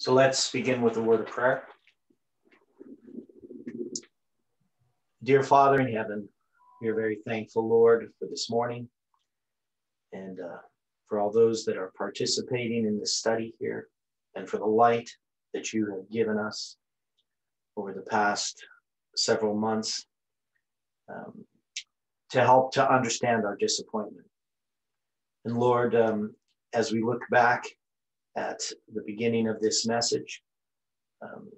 So let's begin with a word of prayer. Dear Father in heaven, we are very thankful, Lord, for this morning and uh, for all those that are participating in this study here and for the light that you have given us over the past several months um, to help to understand our disappointment. And Lord, um, as we look back at the beginning of this message, um,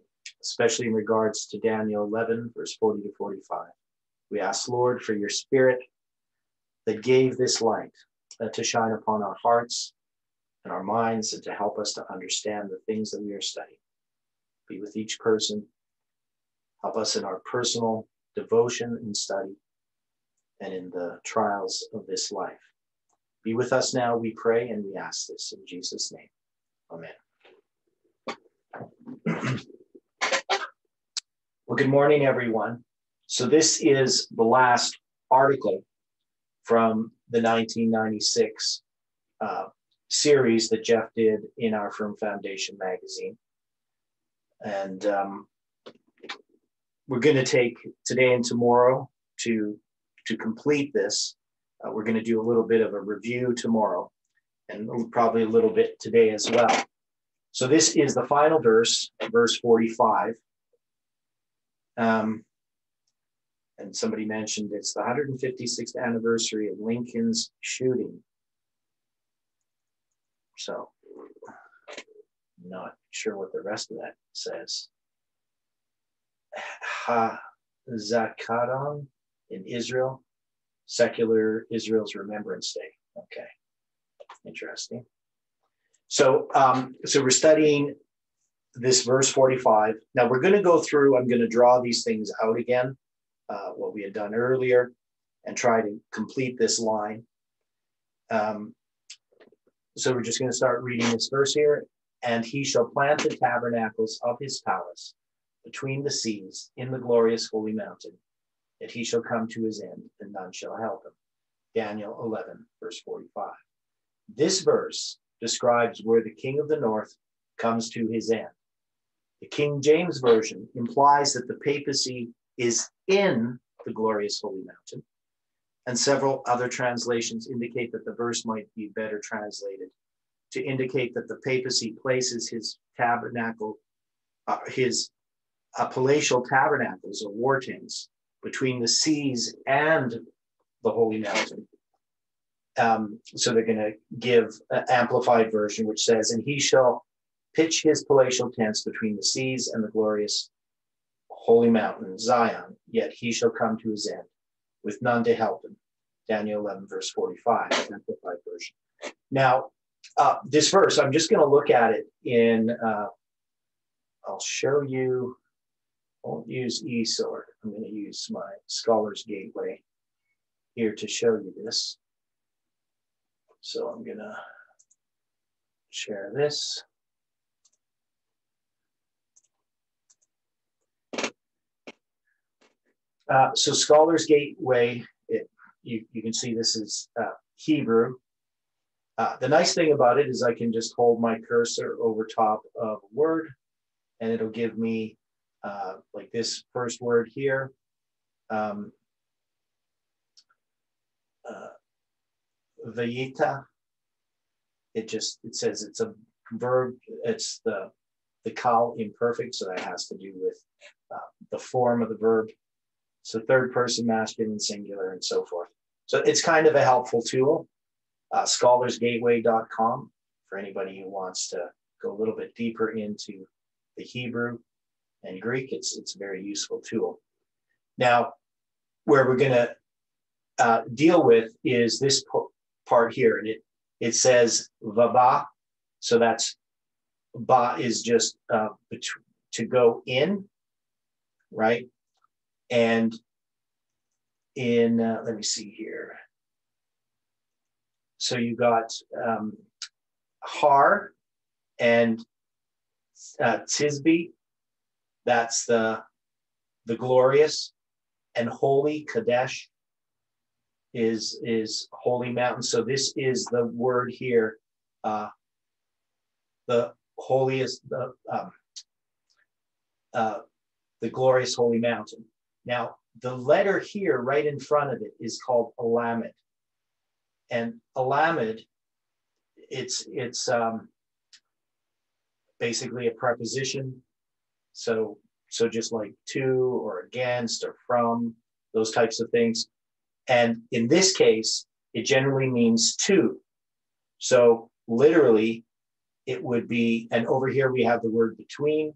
especially in regards to Daniel 11, verse 40 to 45. We ask, Lord, for your spirit that gave this light uh, to shine upon our hearts and our minds and to help us to understand the things that we are studying. Be with each person. Help us in our personal devotion and study and in the trials of this life. Be with us now, we pray, and we ask this in Jesus' name. Amen. well, good morning, everyone. So, this is the last article from the 1996 uh, series that Jeff did in our Firm Foundation magazine. And um, we're going to take today and tomorrow to, to complete this. Uh, we're going to do a little bit of a review tomorrow and probably a little bit today as well. So this is the final verse, verse 45. Um, and somebody mentioned it's the 156th anniversary of Lincoln's shooting. So, not sure what the rest of that says. Ha Zakaron in Israel, secular Israel's Remembrance Day. Okay, interesting. So, um, so we're studying this verse 45. Now we're going to go through, I'm going to draw these things out again, uh, what we had done earlier, and try to complete this line. Um, so we're just going to start reading this verse here. And he shall plant the tabernacles of his palace between the seas in the glorious holy mountain, that he shall come to his end, and none shall help him. Daniel 11, verse 45. This verse describes where the king of the north comes to his end. The King James Version implies that the papacy is in the glorious holy mountain, and several other translations indicate that the verse might be better translated to indicate that the papacy places his tabernacle, uh, his uh, palatial tabernacles or war tents between the seas and the holy mountain um, so they're going to give an amplified version, which says, And he shall pitch his palatial tents between the seas and the glorious holy mountain, Zion, yet he shall come to his end with none to help him. Daniel 11, verse 45, amplified version. Now, uh, this verse, I'm just going to look at it in, uh, I'll show you, I won't use e-Sword. I'm going to use my Scholar's Gateway here to show you this. So I'm gonna share this. Uh, so Scholars Gateway, it, you, you can see this is uh, Hebrew. Uh, the nice thing about it is I can just hold my cursor over top of a word and it'll give me uh, like this first word here. Um, uh, Vayita. It just it says it's a verb. It's the the qal imperfect, so that has to do with uh, the form of the verb. So third person masculine singular and so forth. So it's kind of a helpful tool. Uh, scholarsgateway.com for anybody who wants to go a little bit deeper into the Hebrew and Greek. It's it's a very useful tool. Now, where we're going to uh, deal with is this part here, and it it says vaba, so that's ba is just uh, to go in, right? And in uh, let me see here. So you got um, har and uh, tisbi. That's the the glorious and holy kadesh is is holy mountain. So this is the word here, uh, the holiest, the, um, uh, the glorious holy mountain. Now, the letter here right in front of it is called a lamed. And a lamed, it's, it's um, basically a preposition. So, so just like to or against or from, those types of things. And in this case, it generally means two. So literally, it would be, and over here we have the word between,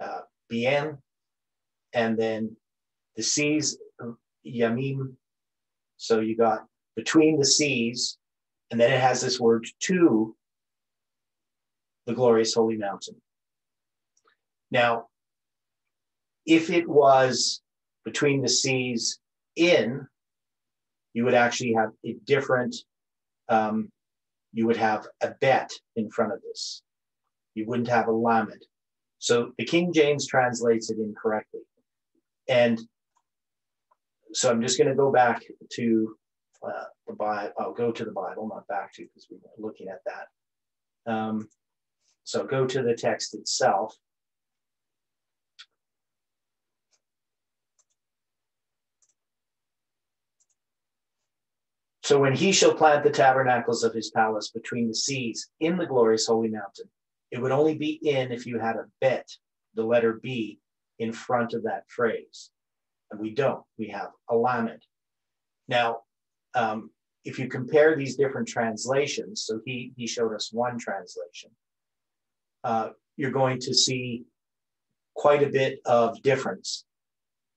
uh, bien, and then the seas, yamim. So you got between the seas, and then it has this word to the glorious holy mountain. Now, if it was between the seas in, you would actually have a different, um, you would have a bet in front of this. You wouldn't have a lamed. So the King James translates it incorrectly. And so I'm just going to go back to uh, the Bible. I'll go to the Bible, not back to because we were looking at that. Um, so go to the text itself. So when he shall plant the tabernacles of his palace between the seas in the glorious holy mountain, it would only be in if you had a bet, the letter B, in front of that phrase. And we don't, we have a lamed. Now, um, if you compare these different translations, so he, he showed us one translation, uh, you're going to see quite a bit of difference.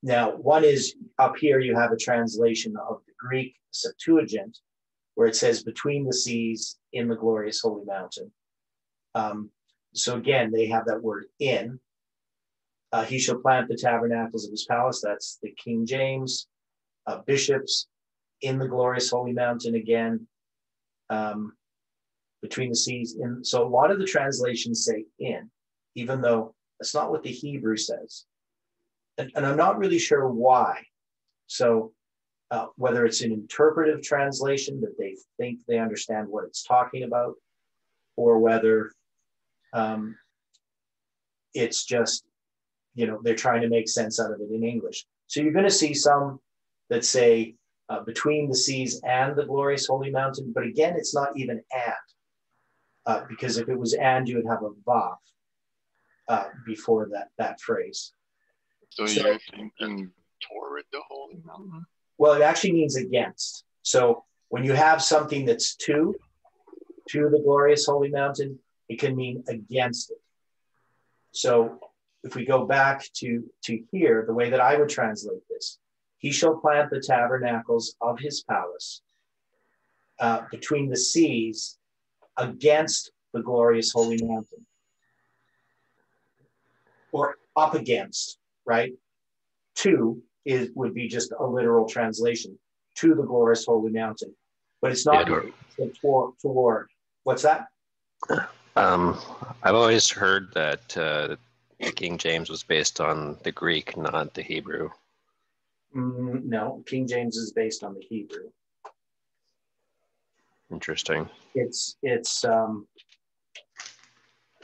Now, one is up here, you have a translation of the Greek Septuagint, where it says between the seas in the glorious holy mountain. Um, so again, they have that word in. Uh, he shall plant the tabernacles of his palace. That's the King James. Uh, bishops in the glorious holy mountain again. Um, between the seas. In so a lot of the translations say in, even though that's not what the Hebrew says. And, and I'm not really sure why. So uh, whether it's an interpretive translation that they think they understand what it's talking about, or whether um, it's just, you know, they're trying to make sense out of it in English. So you're going to see some that say uh, between the seas and the glorious holy mountain, but again, it's not even and, uh, because if it was and, you would have a vav uh, before that that phrase. So, so you're thinking toward the holy mountain. Well, it actually means against. So when you have something that's to, to the glorious holy mountain, it can mean against it. So if we go back to, to here, the way that I would translate this, he shall plant the tabernacles of his palace uh, between the seas against the glorious holy mountain. Or up against, right? To is would be just a literal translation to the glorious holy mountain, but it's not yeah, toward, toward. What's that? Um, I've always heard that uh, King James was based on the Greek, not the Hebrew. Mm, no, King James is based on the Hebrew. Interesting. It's it's um,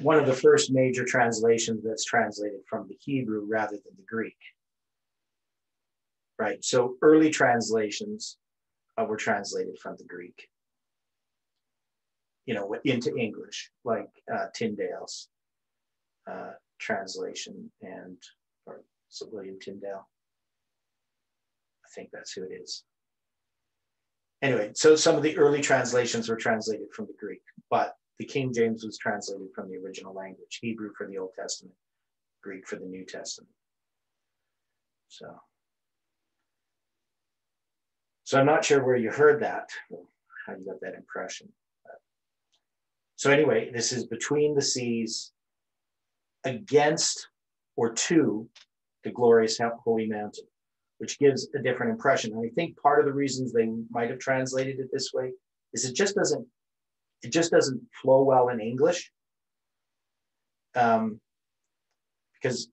one of the first major translations that's translated from the Hebrew rather than the Greek right? So early translations uh, were translated from the Greek, you know, into English, like uh, Tyndale's uh, translation and, or so William Tyndale. I think that's who it is. Anyway, so some of the early translations were translated from the Greek, but the King James was translated from the original language, Hebrew for the Old Testament, Greek for the New Testament. So. So I'm not sure where you heard that, how you got that impression. So anyway, this is between the seas, against or to the glorious holy mountain, which gives a different impression. And I think part of the reasons they might have translated it this way is it just doesn't it just doesn't flow well in English. Um, because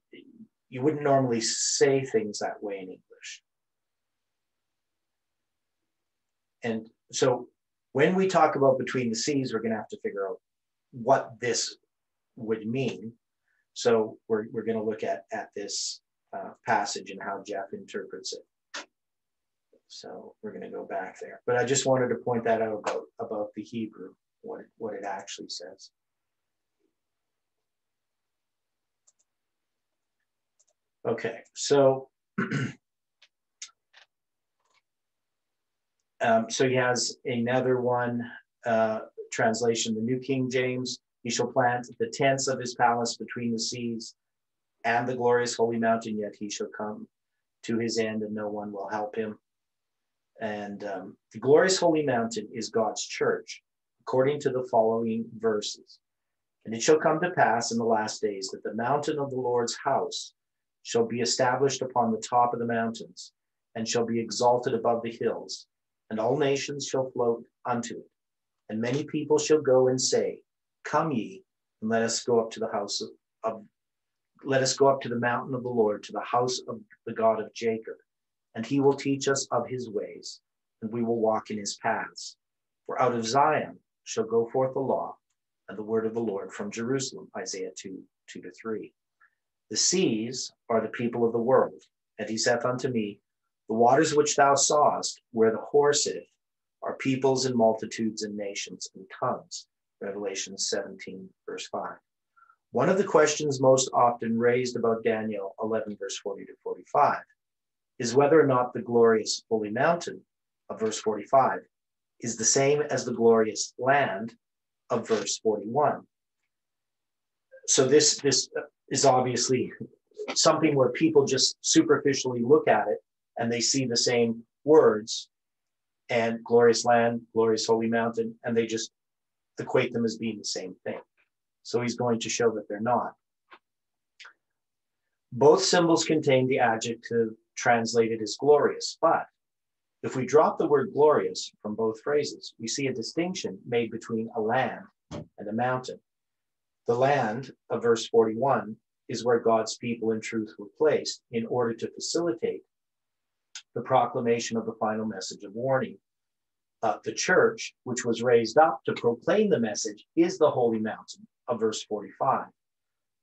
you wouldn't normally say things that way in English. And so when we talk about between the seas, we're going to have to figure out what this would mean. So we're, we're going to look at, at this uh, passage and how Jeff interprets it. So we're going to go back there. But I just wanted to point that out about, about the Hebrew, what it, what it actually says. Okay, so um, so he has another one uh, translation, the New King James. He shall plant the tents of his palace between the seas and the glorious holy mountain, yet he shall come to his end and no one will help him. And um, the glorious holy mountain is God's church, according to the following verses. And it shall come to pass in the last days that the mountain of the Lord's house shall be established upon the top of the mountains and shall be exalted above the hills, and all nations shall float unto it. And many people shall go and say, Come ye, and let us go up to the house of, of let us go up to the mountain of the Lord, to the house of the God of Jacob, and he will teach us of his ways, and we will walk in his paths. For out of Zion shall go forth the law and the word of the Lord from Jerusalem, Isaiah 2 2 to 3. The seas are the people of the world, and he saith unto me, The waters which thou sawest, where the sitteth, are peoples and multitudes and nations and tongues. Revelation 17, verse 5. One of the questions most often raised about Daniel 11, verse 40 to 45 is whether or not the glorious holy mountain of verse 45 is the same as the glorious land of verse 41. So this, this is obviously something where people just superficially look at it and they see the same words and glorious land, glorious holy mountain, and they just equate them as being the same thing. So he's going to show that they're not. Both symbols contain the adjective translated as glorious, but if we drop the word glorious from both phrases, we see a distinction made between a land and a mountain. The land of verse 41 is where God's people in truth were placed in order to facilitate the proclamation of the final message of warning. Uh, the church, which was raised up to proclaim the message, is the holy mountain, of verse 45.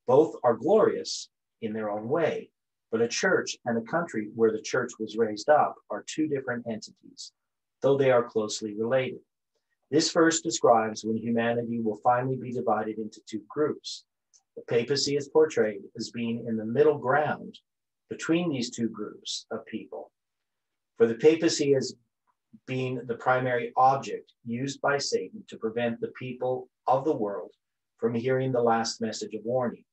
Both are glorious in their own way, but a church and a country where the church was raised up are two different entities, though they are closely related. This verse describes when humanity will finally be divided into two groups. The papacy is portrayed as being in the middle ground between these two groups of people. For the papacy as being the primary object used by Satan to prevent the people of the world from hearing the last message of warning.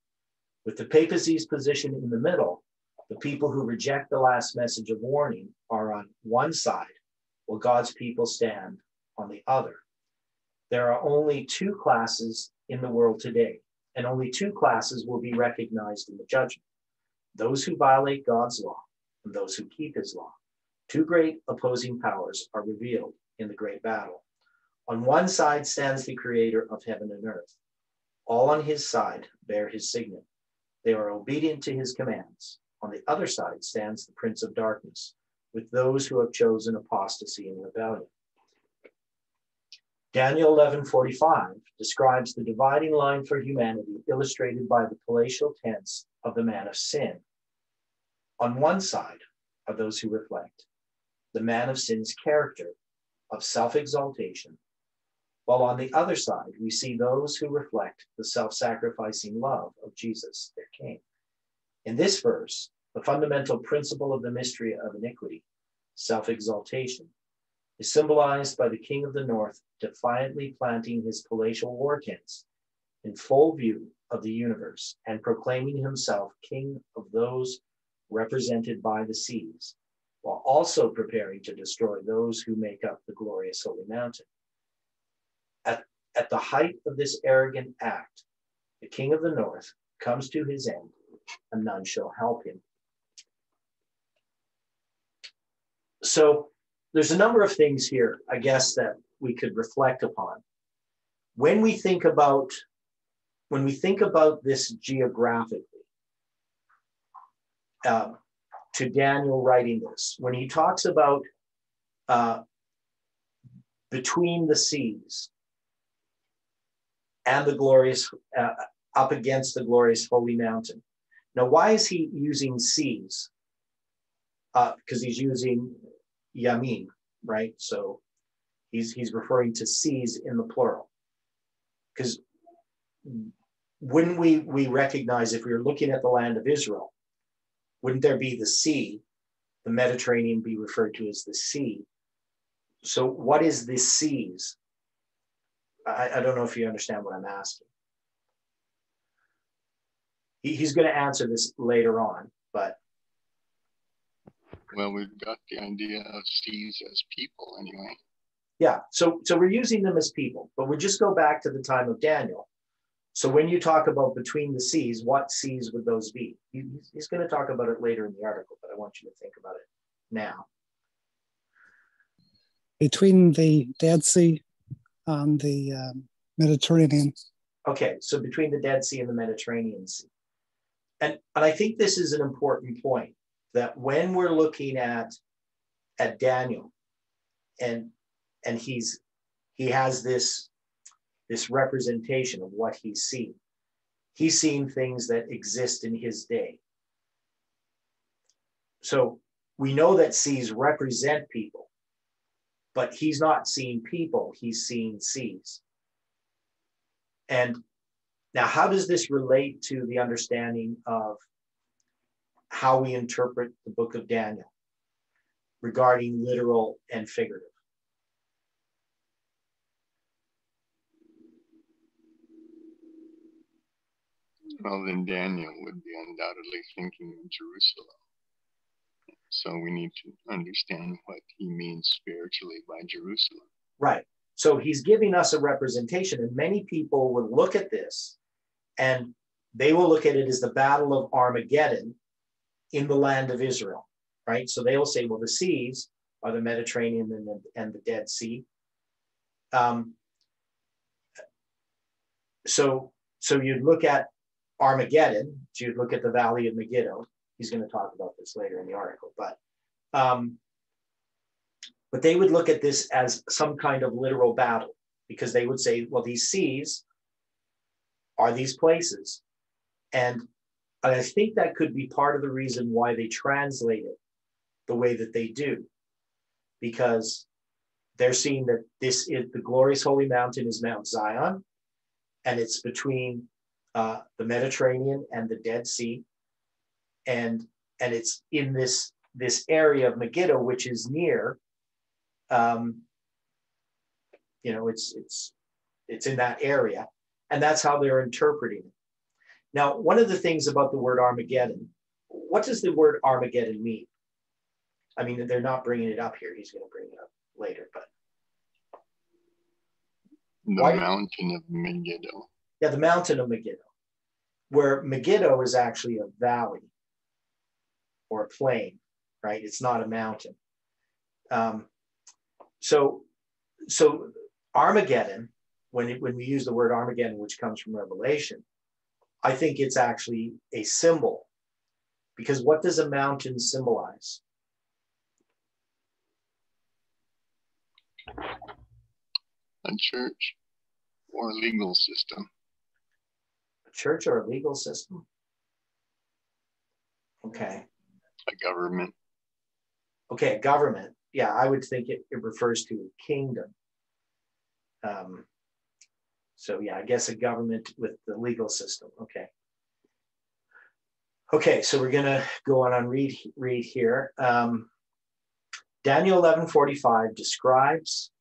With the papacy's position in the middle, the people who reject the last message of warning are on one side, while God's people stand on the other. There are only two classes in the world today, and only two classes will be recognized in the judgment those who violate God's law and those who keep his law. Two great opposing powers are revealed in the great battle. On one side stands the creator of heaven and earth, all on his side bear his signet. They are obedient to his commands. On the other side stands the prince of darkness, with those who have chosen apostasy and rebellion. Daniel 11:45 describes the dividing line for humanity illustrated by the palatial tents of the man of sin. On one side are those who reflect the man of sin's character of self-exaltation while on the other side, we see those who reflect the self sacrificing love of Jesus, their King. In this verse, the fundamental principle of the mystery of iniquity, self exaltation, is symbolized by the King of the North defiantly planting his palatial war tents in full view of the universe and proclaiming himself King of those represented by the seas, while also preparing to destroy those who make up the glorious holy mountain. At, at the height of this arrogant act, the king of the north comes to his end, and none shall help him. So there's a number of things here, I guess, that we could reflect upon. When we think about when we think about this geographically, uh, to Daniel writing this, when he talks about uh, between the seas, and the glorious uh, up against the glorious holy mountain. Now, why is he using seas? Because uh, he's using yamin, right? So he's he's referring to seas in the plural. Because when we we recognize if we were looking at the land of Israel, wouldn't there be the sea, the Mediterranean be referred to as the sea? So what is the seas? I, I don't know if you understand what I'm asking he, he's going to answer this later on, but. Well, we've got the idea of seas as people anyway. Yeah, so so we're using them as people, but we just go back to the time of Daniel. So when you talk about between the seas, what seas would those be? He, he's going to talk about it later in the article, but I want you to think about it now. Between the Dead Sea and the um, Mediterranean. Okay, so between the Dead Sea and the Mediterranean Sea and, and I think this is an important point that when we're looking at at Daniel and and he's he has this this representation of what he's seen. He's seen things that exist in his day. So we know that seas represent people, but he's not seeing people, he's seeing seas. And now, how does this relate to the understanding of how we interpret the book of Daniel regarding literal and figurative? Well, then Daniel would be undoubtedly thinking of Jerusalem. So we need to understand what he means spiritually by Jerusalem. Right. So he's giving us a representation, and many people would look at this and they will look at it as the Battle of Armageddon in the land of Israel, right? So they will say, well, the seas are the Mediterranean and the, and the Dead Sea. Um, so, so you'd look at Armageddon, so you'd look at the Valley of Megiddo. He's going to talk about this later in the article, but um, but they would look at this as some kind of literal battle because they would say, well, these seas are these places. And I think that could be part of the reason why they translate it the way that they do, because they're seeing that this is the glorious holy mountain is Mount Zion, and it's between uh, the Mediterranean and the Dead Sea, and and it's in this this area of Megiddo, which is near. Um, you know, it's it's it's in that area, and that's how they're interpreting it. Now, one of the things about the word Armageddon, what does the word Armageddon mean? I mean, they're not bringing it up here. He's going to bring it up later, but. The Why? mountain of Megiddo. Yeah, the mountain of Megiddo, where Megiddo is actually a valley or a plain, right? It's not a mountain. Um, so, so Armageddon when, it, when we use the word Armageddon, which comes from Revelation, I think it's actually a symbol. Because what does a mountain symbolize? A church or a legal system. A church or a legal system? Okay. A government. Okay, a government. Yeah, I would think it, it refers to a kingdom. Um, so yeah, I guess a government with the legal system. Okay. Okay, so we're gonna go on and read read here. Um, Daniel 11:45 describes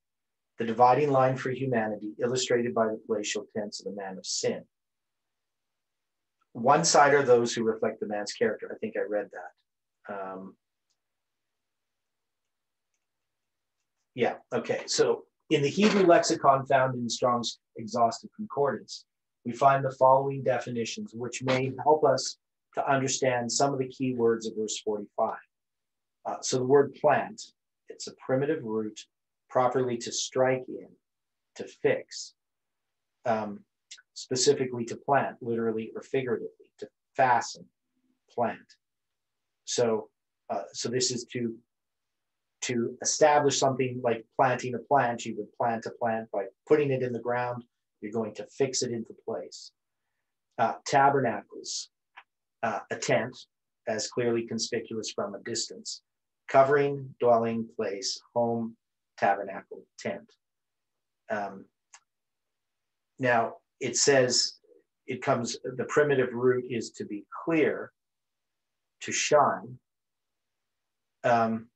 the dividing line for humanity, illustrated by the palatial tense of the man of sin. One side are those who reflect the man's character. I think I read that. Um, yeah. Okay. So in the Hebrew lexicon found in Strong's exhaustive concordance, we find the following definitions, which may help us to understand some of the key words of verse 45. Uh, so the word plant, it's a primitive root properly to strike in, to fix, um, specifically to plant, literally or figuratively, to fasten, plant. So, uh, so this is to to establish something like planting a plant, you would plant a plant by putting it in the ground. You're going to fix it into place. Uh, tabernacles, uh, a tent, as clearly conspicuous from a distance, covering, dwelling place, home, tabernacle, tent. Um, now, it says it comes, the primitive root is to be clear, to shine. Um,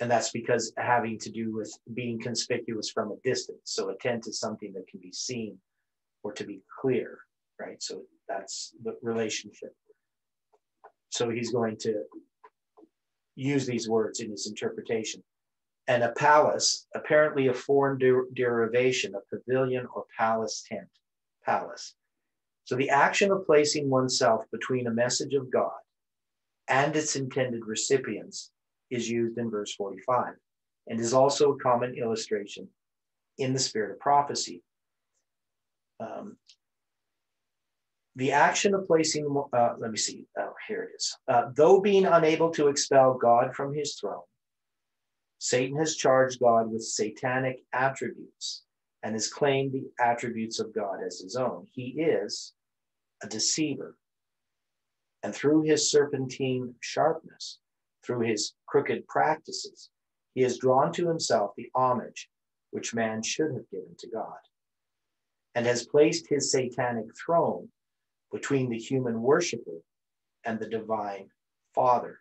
and that's because having to do with being conspicuous from a distance. So a tent is something that can be seen or to be clear, right? So that's the relationship. So he's going to use these words in his interpretation. And a palace, apparently a foreign der- derivation, a pavilion or palace tent, palace. So the action of placing oneself between a message of God and its intended recipients is used in verse 45 and is also a common illustration in the spirit of prophecy. Um, the action of placing, uh, let me see, oh, here it is. Uh, though being unable to expel God from his throne, Satan has charged God with satanic attributes and has claimed the attributes of God as his own. He is a deceiver. And through his serpentine sharpness, through his crooked practices, he has drawn to himself the homage which man should have given to God, and has placed his satanic throne between the human worshiper and the divine Father.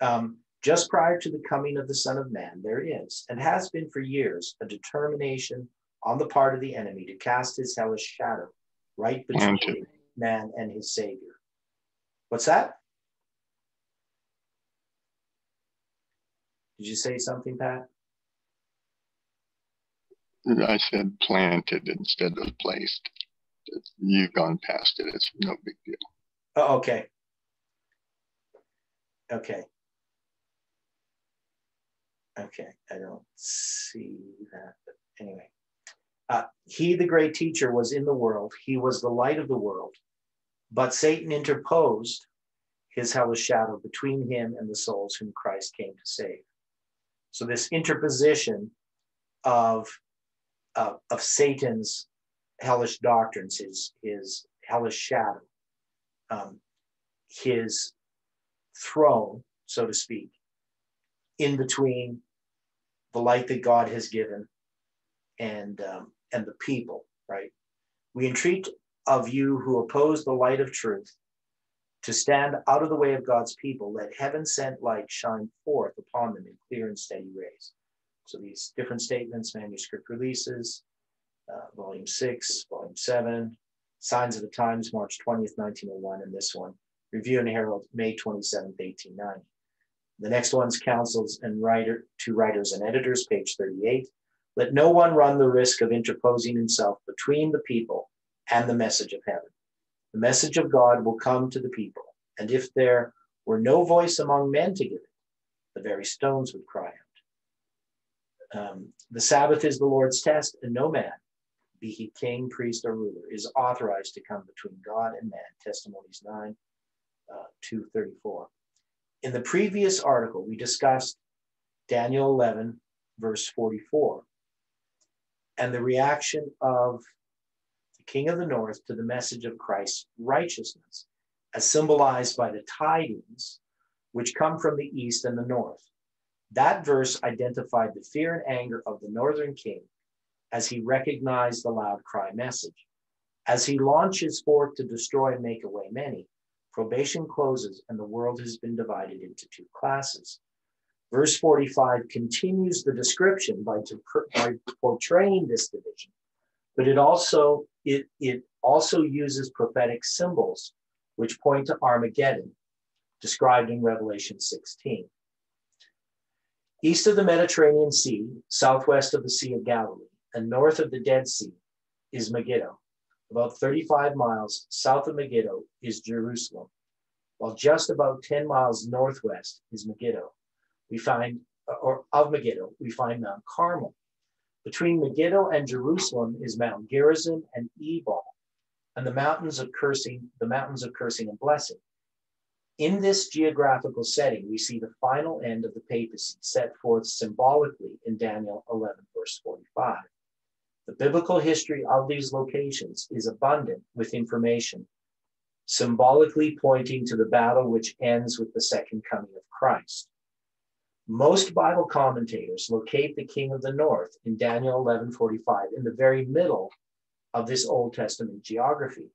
Um, just prior to the coming of the Son of Man, there is, and has been for years, a determination on the part of the enemy to cast his hellish shadow right between man and his Savior. What's that? Did you say something, Pat? I said planted instead of placed. You've gone past it. It's no big deal. Oh, okay. Okay. Okay, I don't see that, but anyway. Uh, he, the great teacher, was in the world. He was the light of the world. But Satan interposed his hellish shadow between him and the souls whom Christ came to save. So this interposition of, uh, of Satan's hellish doctrines, his, his hellish shadow, um, his throne, so to speak, in between the light that God has given and um, and the people, right? We entreat of you who oppose the light of truth to stand out of the way of God's people. Let heaven sent light shine forth upon them in clear and steady rays. So these different statements, manuscript releases, uh, volume six, volume seven, Signs of the Times, March 20th, 1901, and this one, Review and Herald, May 27th, 1890. The next one's counsels and writer to writers and editors, page 38. Let no one run the risk of interposing himself between the people and the message of heaven. The message of God will come to the people, and if there were no voice among men to give it, the very stones would cry out. Um, the Sabbath is the Lord's test, and no man, be he king, priest, or ruler, is authorized to come between God and man. Testimonies 9, uh, 234. In the previous article, we discussed Daniel 11, verse 44, and the reaction of king of the north to the message of Christ's righteousness, as symbolized by the tidings which come from the east and the north. That verse identified the fear and anger of the northern king as he recognized the loud cry message. As he launches forth to destroy and make away many, probation closes and the world has been divided into two classes. Verse 45 continues the description by, to, by portraying this division, but it also it, it also uses prophetic symbols which point to Armageddon, described in Revelation 16. East of the Mediterranean Sea, southwest of the Sea of Galilee, and north of the Dead Sea is Megiddo. About 35 miles south of Megiddo is Jerusalem, while just about 10 miles northwest is Megiddo. We find, or of Megiddo, we find Mount Carmel. Between Megiddo and Jerusalem is Mount Gerizim and Ebal, and the mountains of cursing, the mountains of cursing and blessing. In this geographical setting, we see the final end of the papacy set forth symbolically in Daniel 11, verse 45. The biblical history of these locations is abundant with information, symbolically pointing to the battle which ends with the second coming of Christ. Most Bible commentators locate the king of the north in Daniel 11:45 in the very middle of this Old Testament geography.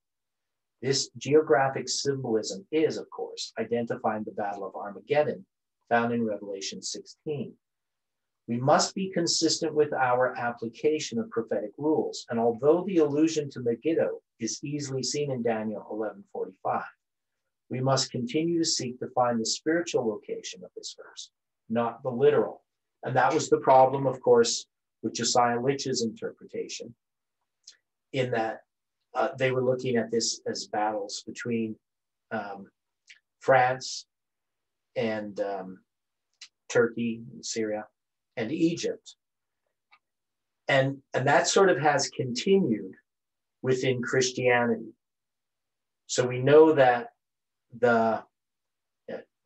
This geographic symbolism is, of course, identifying the Battle of Armageddon, found in Revelation 16. We must be consistent with our application of prophetic rules. And although the allusion to Megiddo is easily seen in Daniel 11:45, we must continue to seek to find the spiritual location of this verse, not the literal. And that was the problem, of course, with Josiah Litch's interpretation, in that uh, they were looking at this as battles between um, France and um, Turkey and Syria and Egypt. And, and that sort of has continued within Christianity. So we know that the,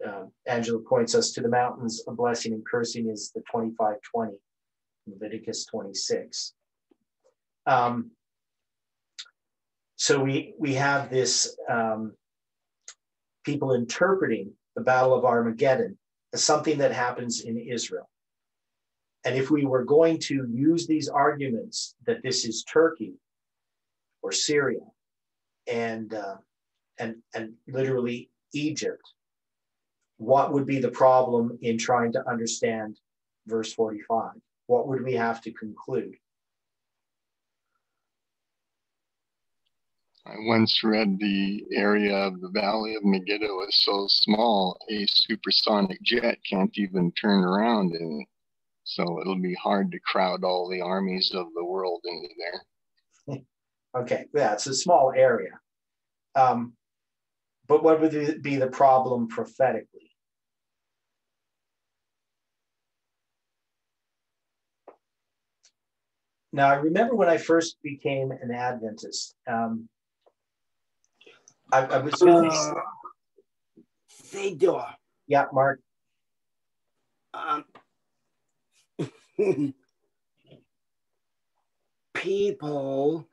uh, Angela points us to the mountains of blessing and cursing is the 2520, Leviticus 26. Um, so we, we have this um, people interpreting the Battle of Armageddon as something that happens in Israel. And if we were going to use these arguments that this is Turkey or Syria and uh, and and literally Egypt, what would be the problem in trying to understand verse 45? What would we have to conclude? I once read the area of the Valley of Megiddo is so small, a supersonic jet can't even turn around in it. so it'll be hard to crowd all the armies of the world into there. okay, yeah, it's a small area. Um, but what would be the problem prophetically? Now, I remember when I first became an Adventist, um, I, I was. Uh, Fedor. Yeah, Mark. Um, people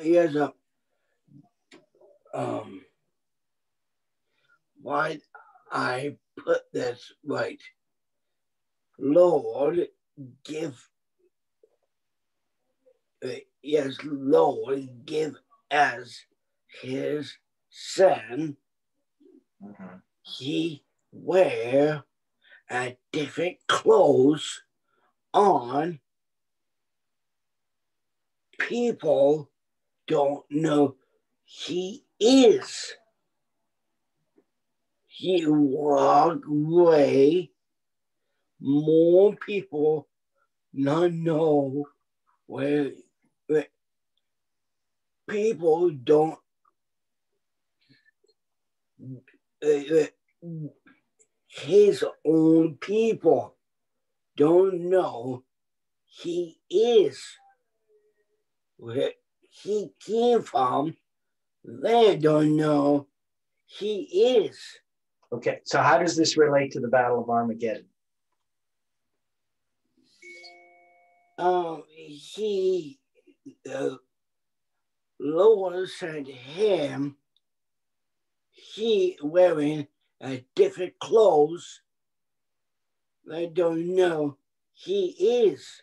here's a um why I put this right. Lord, give yes, Lord, give as his son. Mm-hmm. He wear a different clothes on, people don't know he is. He walk away. More people not know where people don't his own people don't know he is where he came from. They don't know he is. Okay, so how does this relate to the Battle of Armageddon? Um, he, uh, Lord said him, he wearing a different clothes they don't know he is.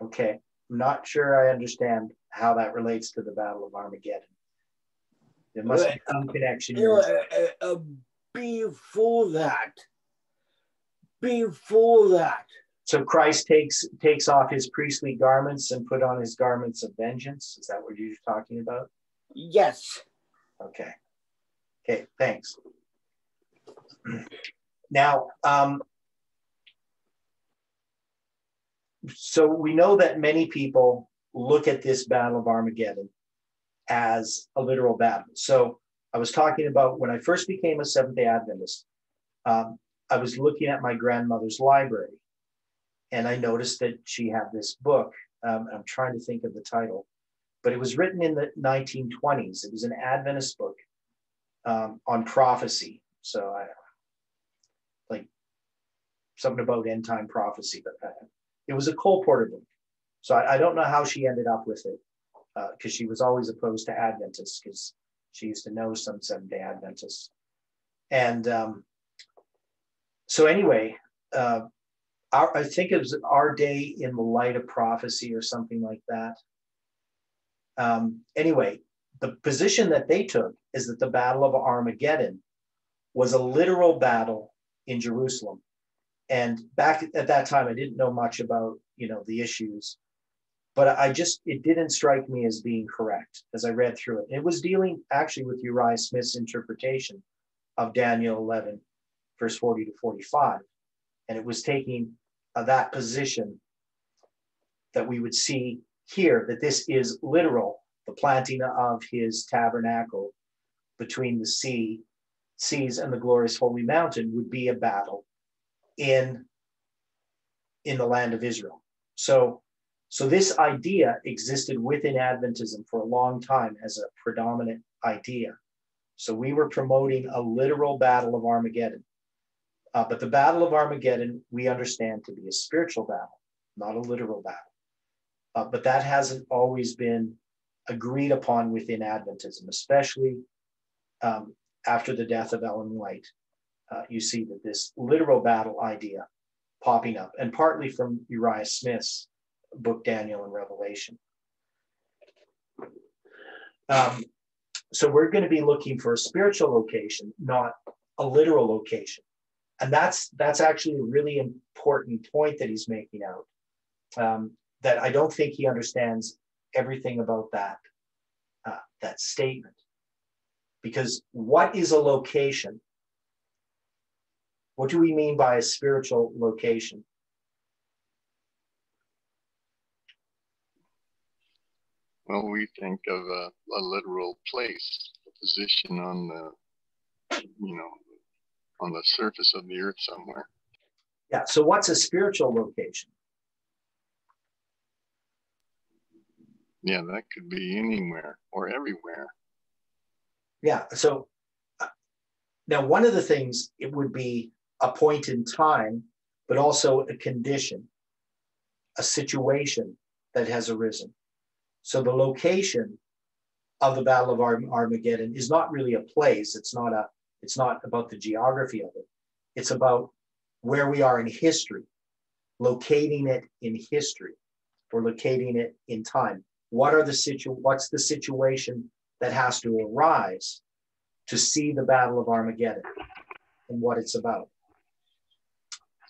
Okay, I'm not sure I understand how that relates to the Battle of Armageddon. There must be some connection. Uh, uh, uh, before that, before that. So Christ takes takes off his priestly garments and put on his garments of vengeance. Is that what you're talking about? Yes. Okay. Okay. Thanks. Now, um, so we know that many people look at this Battle of Armageddon as a literal battle. So I was talking about when I first became a Seventh day Adventist, um, I was looking at my grandmother's library and I noticed that she had this book. Um, I'm trying to think of the title, but it was written in the 1920s. It was an Adventist book um, on prophecy. So I, like something about end time prophecy, but uh, it was a colporteur book. So I, I don't know how she ended up with it because uh, she was always opposed to Adventists because she used to know some Seventh day Adventists. And um, so, anyway, uh, our, I think it was our day in the light of prophecy or something like that. Um, anyway, the position that they took is that the Battle of Armageddon was a literal battle in Jerusalem. And back at that time, I didn't know much about you know the issues, but I just it didn't strike me as being correct as I read through it. It was dealing actually with Uriah Smith's interpretation of Daniel 11, verse 40 to 45, and it was taking uh, that position that we would see here that this is literal, the planting of his tabernacle between the sea, seas and the glorious holy mountain would be a battle in in the land of Israel. So so this idea existed within Adventism for a long time as a predominant idea. So we were promoting a literal battle of Armageddon. Uh, but the battle of Armageddon, we understand to be a spiritual battle, not a literal battle. Uh, but that hasn't always been agreed upon within Adventism, especially um, after the death of Ellen White. Uh, you see that this literal battle idea popping up, and partly from Uriah Smith's book Daniel and Revelation. Um, so we're going to be looking for a spiritual location, not a literal location, and that's that's actually a really important point that he's making out. Um, that I don't think he understands everything about that uh, that statement, because what is a location? What do we mean by a spiritual location? Well, we think of a, a literal place, a position on the, you know, on the surface of the earth somewhere. Yeah. So, what's a spiritual location? Yeah, that could be anywhere or everywhere. Yeah. So, uh, now one of the things it would be a point in time, but also a condition, a situation that has arisen. So the location of the Battle of Armageddon is not really a place. It's not a. It's not about the geography of it. It's about where we are in history, locating it in history, or locating it in time. What are the situ? What's the situation that has to arise to see the Battle of Armageddon and what it's about?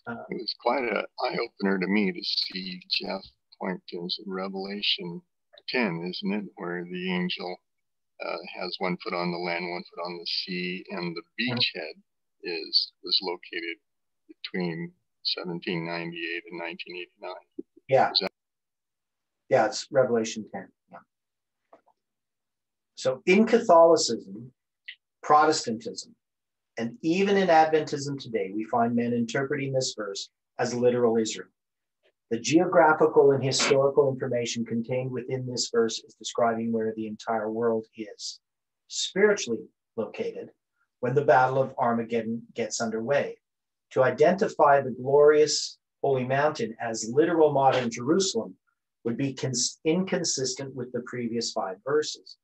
Uh, it was quite an eye opener to me to see Jeff to Revelation 10, isn't it? Where the angel uh, has one foot on the land, one foot on the sea, and the beachhead is was located between 1798 and 1989. Yeah. That- yeah, it's Revelation 10. Yeah. So in Catholicism, Protestantism, and even in Adventism today, we find men interpreting this verse as literal Israel. The geographical and historical information contained within this verse is describing where the entire world is spiritually located when the Battle of Armageddon gets underway. To identify the glorious holy mountain as literal modern Jerusalem would be cons- inconsistent with the previous five verses,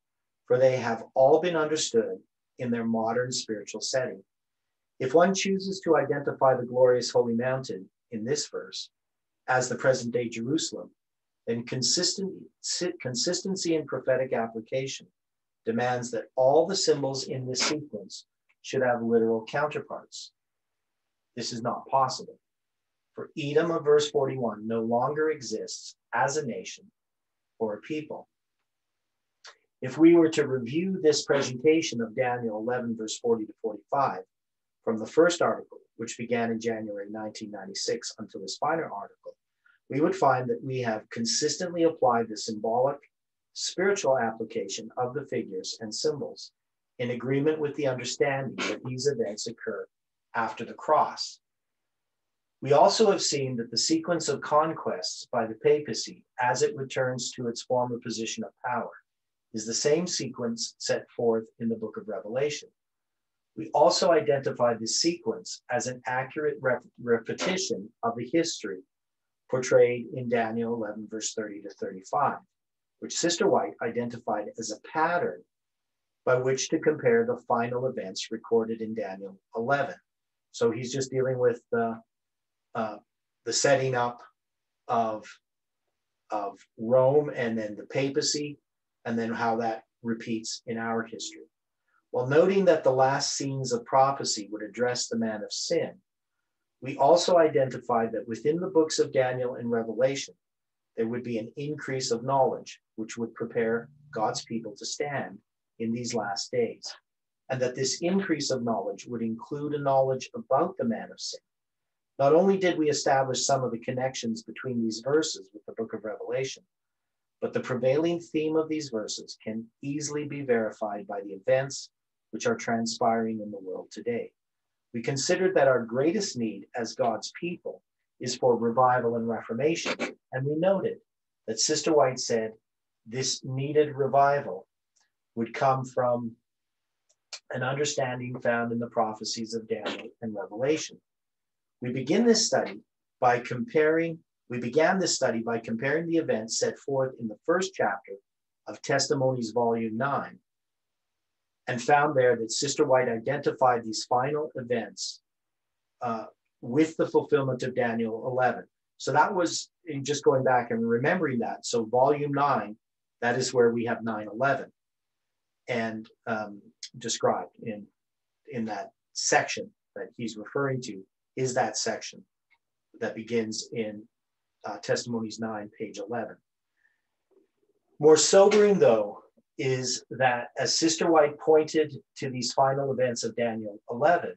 for they have all been understood in their modern spiritual setting. If one chooses to identify the glorious holy mountain in this verse, as the present day Jerusalem, then consistent, consistency in prophetic application demands that all the symbols in this sequence should have literal counterparts. This is not possible. For Edom of verse 41 no longer exists as a nation or a people. If we were to review this presentation of Daniel 11, verse 40 to 45, from the first article, which began in January 1996, until this final article, we would find that we have consistently applied the symbolic spiritual application of the figures and symbols in agreement with the understanding that these events occur after the cross. We also have seen that the sequence of conquests by the papacy as it returns to its former position of power is the same sequence set forth in the book of Revelation. We also identified the sequence as an accurate rep- repetition of the history portrayed in Daniel 11, verse 30 to 35, which Sister White identified as a pattern by which to compare the final events recorded in Daniel 11. So he's just dealing with the, uh, the setting up of, of Rome and then the papacy, and then how that repeats in our history. While noting that the last scenes of prophecy would address the man of sin, we also identified that within the books of Daniel and Revelation, there would be an increase of knowledge, which would prepare God's people to stand in these last days. And that this increase of knowledge would include a knowledge about the man of sin. Not only did we establish some of the connections between these verses with the book of Revelation, but the prevailing theme of these verses can easily be verified by the events which are transpiring in the world today. We considered that our greatest need as God's people is for revival and reformation. And we noted that Sister White said this needed revival would come from an understanding found in the prophecies of Daniel and Revelation. We begin this study by comparing, we began this study by comparing the events set forth in the first chapter of Testimonies, Volume 9, and found there that Sister White identified these final events uh, with the fulfillment of Daniel 11. So that was just going back and remembering that. So, volume nine, that is where we have 9 11 and um, described in, in that section that he's referring to, is that section that begins in uh, Testimonies 9, page 11. More sobering, though, is that as Sister White pointed to these final events of Daniel 11,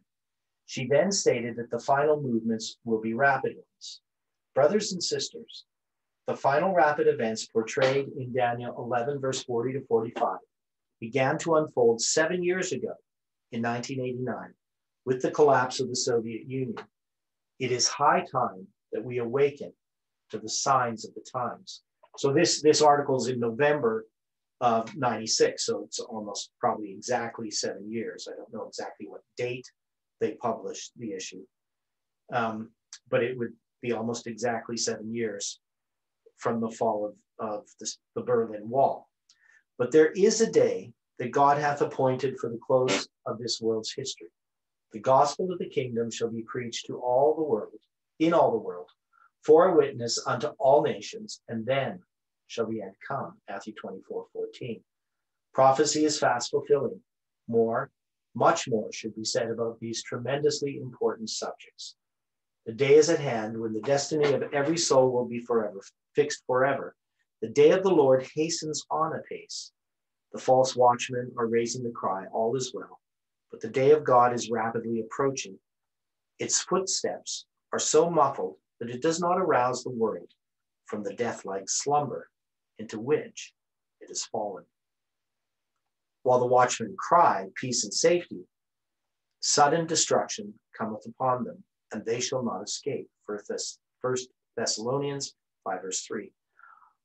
she then stated that the final movements will be rapid ones. Brothers and sisters, the final rapid events portrayed in Daniel 11, verse 40 to 45, began to unfold seven years ago in 1989 with the collapse of the Soviet Union. It is high time that we awaken to the signs of the times. So this, this article is in November of 96. So it's almost probably exactly seven years. I don't know exactly what date they published the issue, um, but it would be almost exactly seven years from the fall of, of the, the Berlin Wall. But there is a day that God hath appointed for the close of this world's history. The gospel of the kingdom shall be preached to all the world, in all the world, for a witness unto all nations, and then shall the end come. Matthew 24, 14. Prophecy is fast fulfilling. More, much more should be said about these tremendously important subjects. The day is at hand when the destiny of every soul will be forever fixed forever. The day of the Lord hastens on apace. The false watchmen are raising the cry, all is well. But the day of God is rapidly approaching. Its footsteps are so muffled that it does not arouse the world from the death like slumber into which it has fallen. While the watchmen cry, Peace and safety, sudden destruction cometh upon them, and they shall not escape. First Thessalonians 5, verse 3.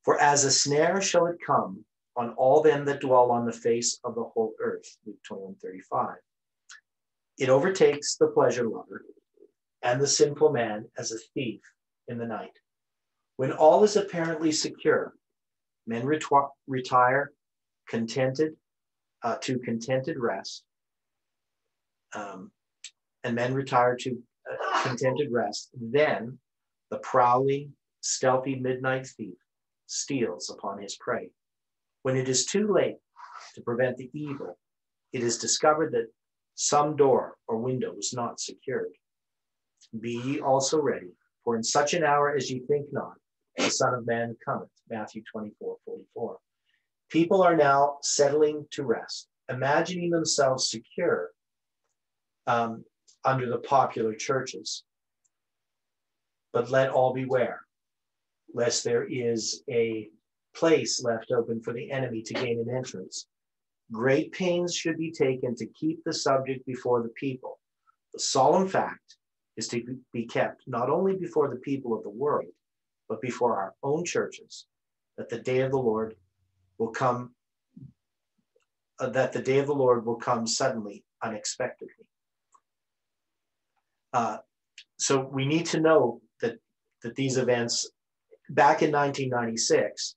For as a snare shall it come on all them that dwell on the face of the whole earth. Luke 21, 35. It overtakes the pleasure lover and the sinful man as a thief in the night. When all is apparently secure, Men retire contented uh, to contented rest, um, and men retire to uh, contented rest. Then the prowling, stealthy midnight thief steals upon his prey. When it is too late to prevent the evil, it is discovered that some door or window is not secured. Be ye also ready, for in such an hour as ye think not, the Son of Man cometh. Matthew 24, 44. People are now settling to rest, imagining themselves secure um, under the popular churches. But let all beware, lest there is a place left open for the enemy to gain an entrance. Great pains should be taken to keep the subject before the people. The solemn fact is to be kept not only before the people of the world, but before our own churches, that the day of the Lord will come, uh, that the day of the Lord will come suddenly, unexpectedly. Uh, so we need to know that that these events back in 1996,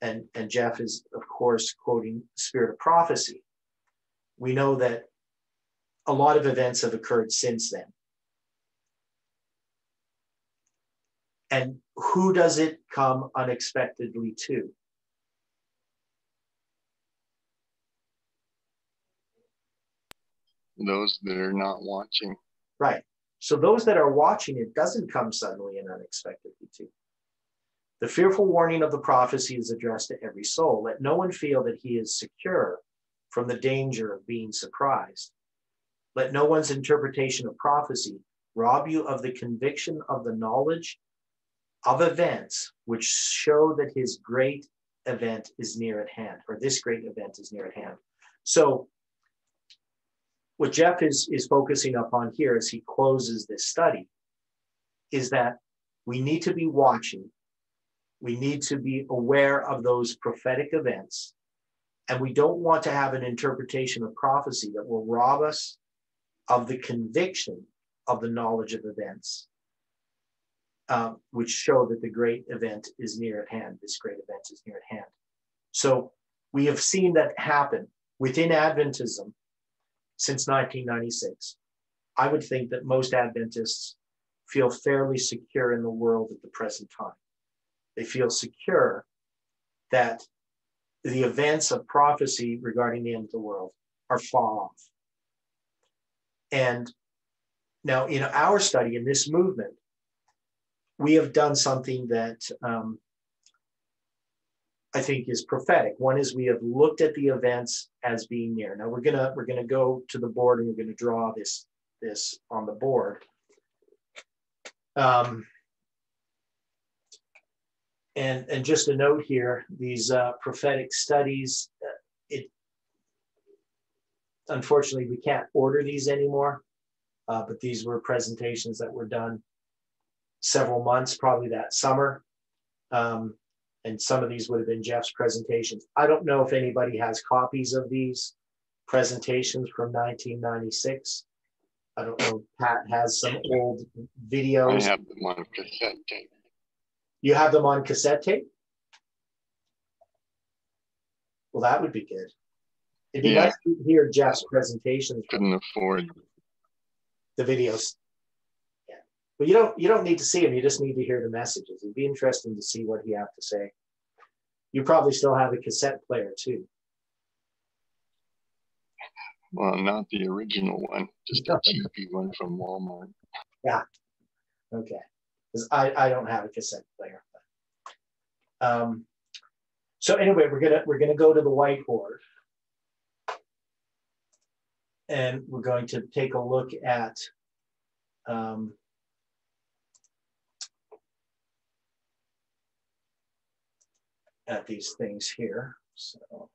and, and Jeff is, of course, quoting Spirit of Prophecy, we know that a lot of events have occurred since then. And who does it come unexpectedly to? Those that are not watching. Right. So those that are watching it doesn't come suddenly and unexpectedly to. The fearful warning of the prophecy is addressed to every soul. Let no one feel that he is secure from the danger of being surprised. Let no one's interpretation of prophecy rob you of the conviction of the knowledge of events which show that his great event is near at hand, or this great event is near at hand. So, what Jeff is, is focusing upon here as he closes this study is that we need to be watching, we need to be aware of those prophetic events, and we don't want to have an interpretation of prophecy that will rob us of the conviction of the knowledge of events um, which show that the great event is near at hand. This great event is near at hand. So we have seen that happen within Adventism since 1996. I would think that most Adventists feel fairly secure in the world at the present time. They feel secure that the events of prophecy regarding the end of the world are far off. And now, in our study in this movement, we have done something that um, I think is prophetic. One is we have looked at the events as being near. Now we're gonna we're gonna go to the board and we're gonna draw this this on the board. Um, and and just a note here, these uh, prophetic studies, uh, it unfortunately we can't order these anymore, uh, but these were presentations that were done several months, probably that summer. Um, and some of these would have been Jeff's presentations. I don't know if anybody has copies of these presentations from 1996. I don't know. Pat has some old videos. I have them on cassette tape. You have them on cassette tape? Well, that would be good. It'd be Yeah. nice to hear Jeff's presentations, Couldn't afford. the videos. But you don't you don't need to see him, you just need to hear the messages. It'd be interesting to see what he have to say. You probably still have a cassette player too. Well, not the original one, just a cheapy one from Walmart. Yeah. Okay. Because I, I don't have a cassette player. Um, so anyway, we're gonna we're gonna go to the whiteboard. And we're going to take a look at um, at these things here. So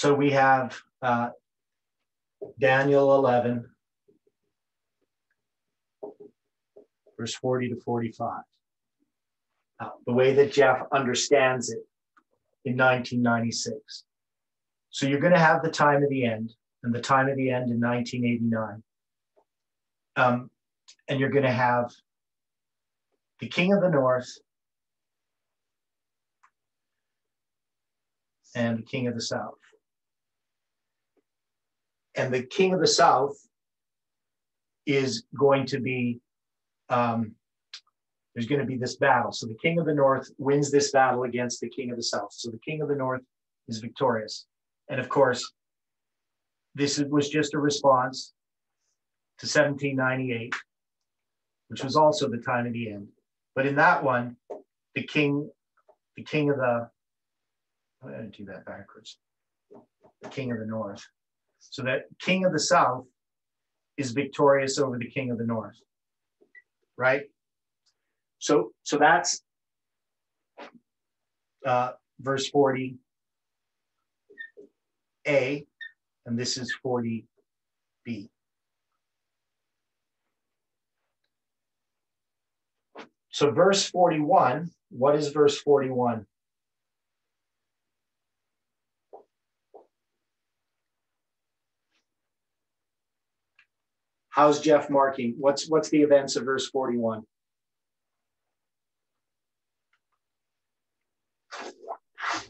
So we have uh, Daniel 11, verse 40 to 45. Now, the way that Jeff understands it in 1996. So you're going to have the time of the end, and the time of the end in 1989. Um, and you're going to have the king of the north and the king of the south and the king of the south is going to be um, there's going to be this battle. So the king of the north wins this battle against the king of the south. So the king of the north is victorious. And of course this was just a response to 1798 which was also the time of the end. But in that one the king the king of the i'm going to do that backwards? The king of the north. So that king of the south is victorious over the king of the north. Right? So so that's uh, verse 40 A, and this is 40 B. So verse 41, what is verse 41? How's Jeff marking? What's what's the events of verse 41?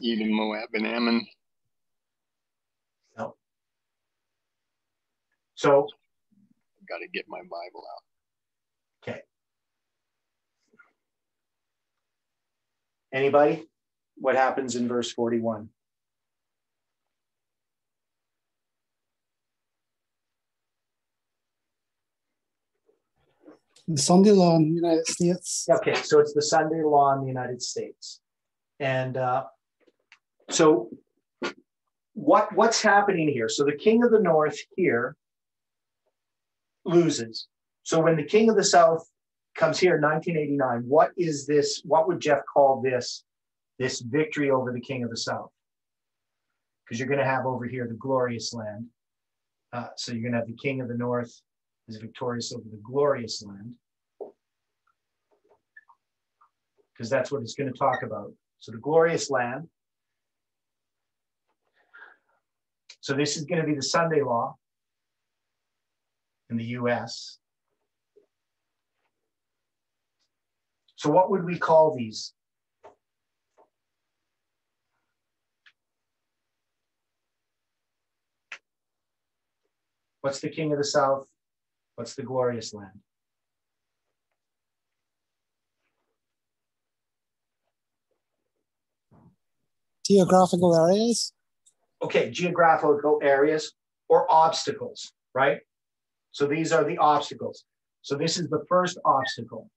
Edom, Moab, and Ammon. No. So I've got to get my Bible out. Okay. Anybody? What happens in verse 41? The Sunday law in the United States. Okay, so it's the Sunday law in the United States. And uh, so what what's happening here? So the king of the north here loses. So when the king of the south comes here in 1989, what is this? What would Jeff call this this victory over the king of the south? Because you're going to have over here the glorious land. Uh, so you're going to have the king of the north is victorious over the glorious land. Because that's what it's going to talk about. So the glorious land. So this is going to be the Sunday law in the US. So what would we call these? What's the king of the south? What's the glorious land? Geographical areas. Okay, geographical areas or obstacles, right? So these are the obstacles. So this is the first obstacle.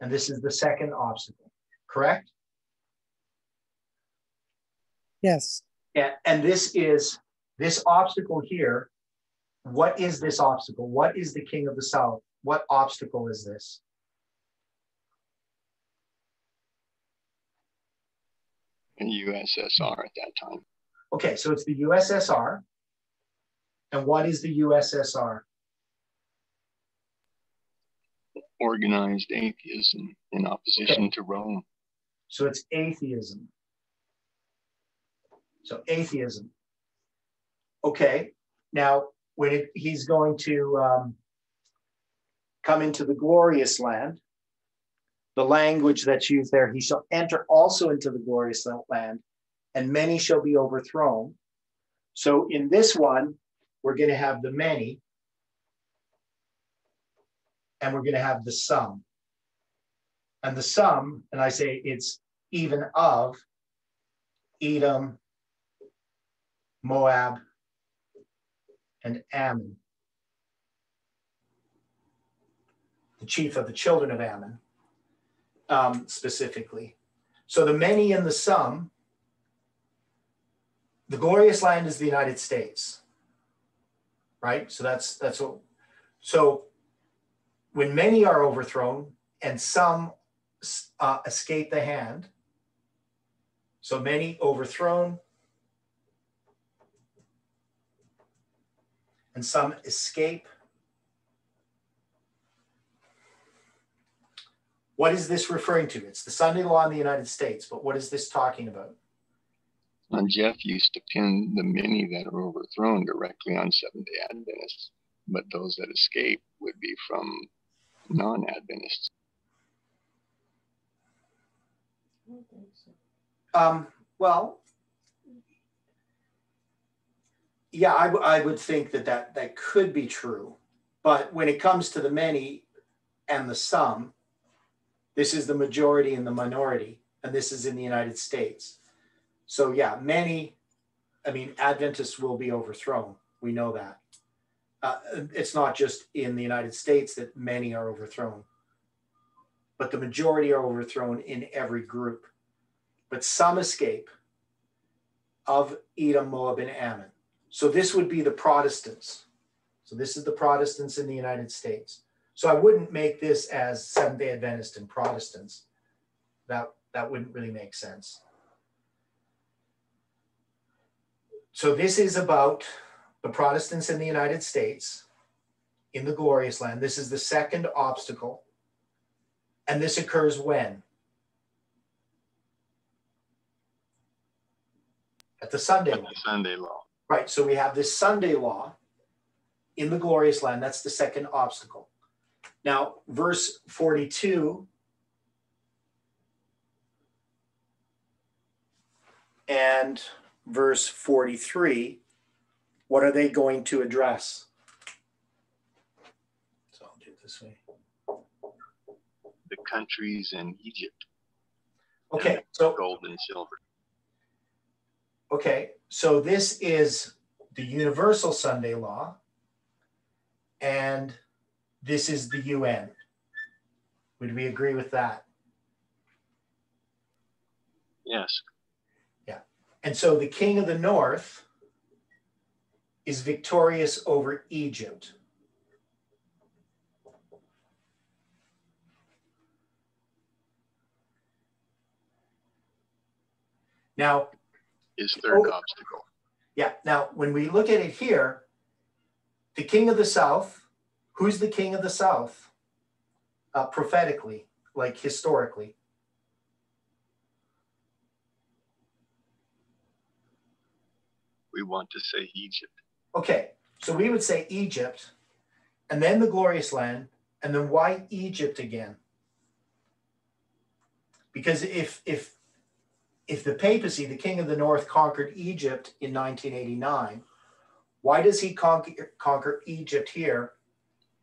And this is the second obstacle, correct? Yes. Yeah, and this is this obstacle here. What is this obstacle? What is the king of the south? What obstacle is this? And USSR at that time. Okay, so it's the USSR. And what is the USSR? Organized atheism in opposition to Rome. So it's atheism. So atheism. Okay, now when it, he's going to um, come into the glorious land, the language that's used there, he shall enter also into the glorious land, and many shall be overthrown. So in this one, we're going to have the many, and we're going to have the sum. And the sum, and I say it's even of Edom, Moab, and Ammon, the chief of the children of Ammon, um, specifically. So the many and the sum, the glorious land is the United States, right? So that's that's what. So when many are overthrown and some uh, escape the hand, so many overthrown and some escape. What is this referring to? It's the Sunday law in the United States, but what is this talking about? And Jeff used to pin the many that are overthrown directly on Seventh day Adventists, but those that escape would be from non Adventists. Um, well, yeah, I would think that, that that could be true. But when it comes to the many and the some, this is the majority and the minority, and this is in the United States. So, yeah, many, I mean, Adventists will be overthrown. We know that. Uh, it's not just in the United States that many are overthrown, but the majority are overthrown in every group. But some escape of Edom, Moab, and Ammon. So this would be the Protestants. So this is the Protestants in the United States. So I wouldn't make this as Seventh Day Adventist and Protestants. That that wouldn't really make sense. So this is about the Protestants in the United States in the glorious land. This is the second obstacle. And this occurs when? At the Sunday At law. Sunday law. Right. So we have this Sunday law in the glorious land. That's the second obstacle. Now, verse 42 and verse 43, what are they going to address? So I'll do it this way. The countries in Egypt, Okay. So gold and silver. Okay, so this is the universal Sunday law, and this is the UN. Would we agree with that? Yes. And so the king of the north is victorious over Egypt. Now, is third Oh. obstacle. Yeah. Now, when we look at it here, the king of the south, who's the king of the south? Uh, prophetically, like historically. We want to say Egypt. Okay. So we would say Egypt, and then the glorious land, and then why Egypt again? Because if if if the papacy, the king of the north, conquered Egypt in 1989, why does he conquer conquer Egypt here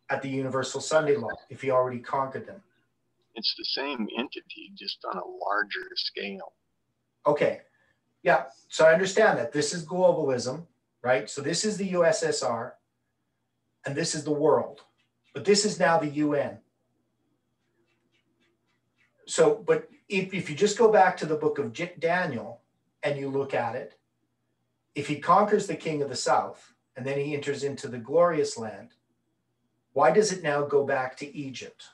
at the Universal Sunday Law if he already conquered them? It's the same entity, just on a larger scale. Okay. Yeah. So I understand that this is globalism, right? So this is the USSR and this is the world, but this is now the UN. So, but if, if you just go back to the book of Daniel and you look at it, if he conquers the king of the south and then he enters into the glorious land, why does it now go back to Egypt?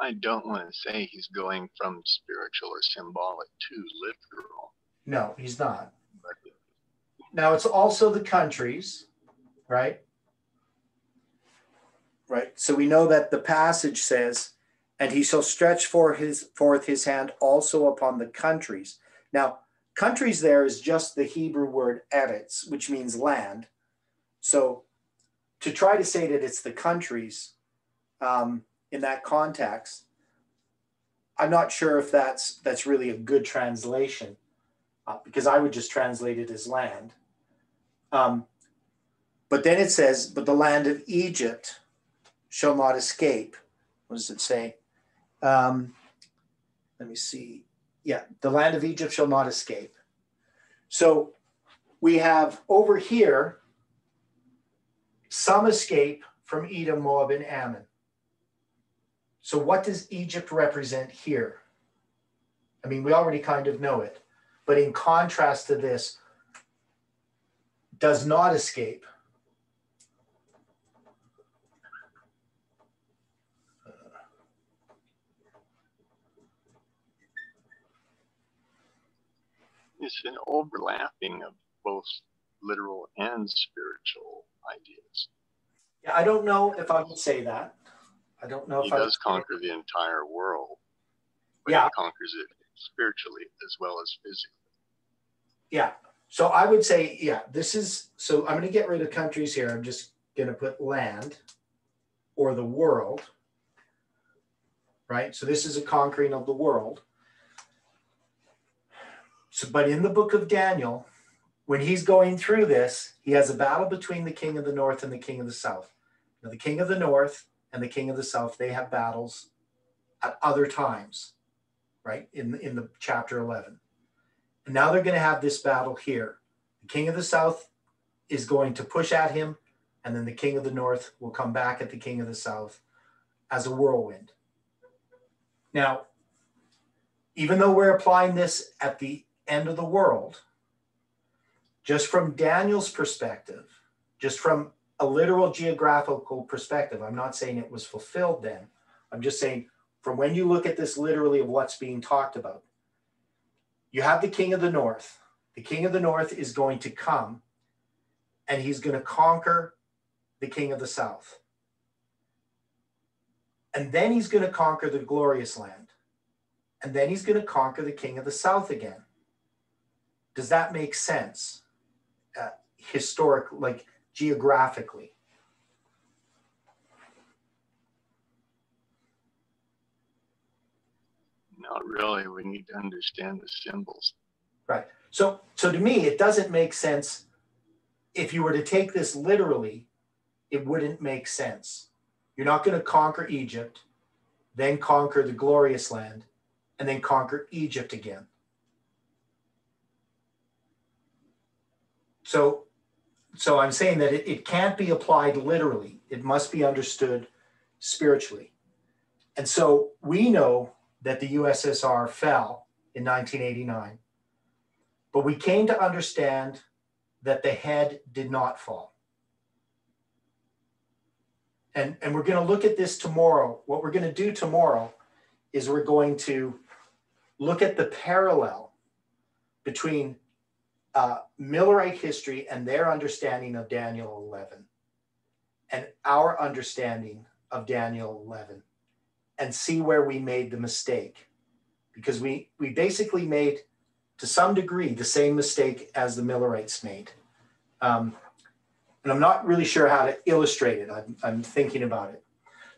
I don't want to say he's going from spiritual or symbolic to literal, No, he's not. but Now it's also the countries, right? Right. So we know that the passage says, and he shall stretch forth his forth his hand also upon the countries. Now, countries there is just the Hebrew word eretz, which means land. So to try to say that it's the countries um, in that context, I'm not sure if that's that's really a good translation uh, because I would just translate it as land. Um, but then it says, but the land of Egypt shall not escape. What does it say? Um, let me see. Yeah, the land of Egypt shall not escape. So we have over here some escape from Edom, Moab, and Ammon. So what does Egypt represent here? I mean, we already kind of know it. But in contrast to this, does not escape. it's an overlapping of both literal and spiritual ideas. Yeah, I don't know if I would say that. I don't know He if I would does say- conquer the entire world, but Yeah. he conquers it spiritually as well as physically. Yeah. So I would say, yeah, this is so I'm going to get rid of countries here. I'm just going to put land or the world. Right? So this is a conquering of the world. So but in the book of Daniel, when he's going through this, he has a battle between the king of the north and the king of the south. Now the king of the north and the king of the south, they have battles at other times, right? In in the chapter 11. And now they're going to have this battle here. The king of the south is going to push at him, and then the king of the north will come back at the king of the south as a whirlwind. Now, even though we're applying this at the end of the world, just from Daniel's perspective, just from a literal geographical perspective, I'm not saying it was fulfilled then. I'm just saying from when you look at this literally of what's being talked about, you have the king of the north. The king of the north is going to come and he's going to conquer the king of the south. And then he's going to conquer the glorious land. And then he's going to conquer the king of the south again. Does that make sense? Uh, historic, like geographically? Not really. We need to understand the symbols. Right. So, so to me, it doesn't make sense. If you were to take this literally, it wouldn't make sense. You're not going to conquer Egypt, then conquer the glorious land, and then conquer Egypt again. So, so I'm saying that it, it can't be applied literally. It must be understood spiritually. And so we know that the USSR fell in 1989, but we came to understand that the head did not fall. And, and we're going to look at this tomorrow. What we're going to do tomorrow is we're going to look at the parallel between uh, Millerite history and their understanding of Daniel 11 and our understanding of Daniel 11 and see where we made the mistake because we we basically made to some degree the same mistake as the Millerites made. Um, and I'm not really sure how to illustrate it. I'm, I'm thinking about it.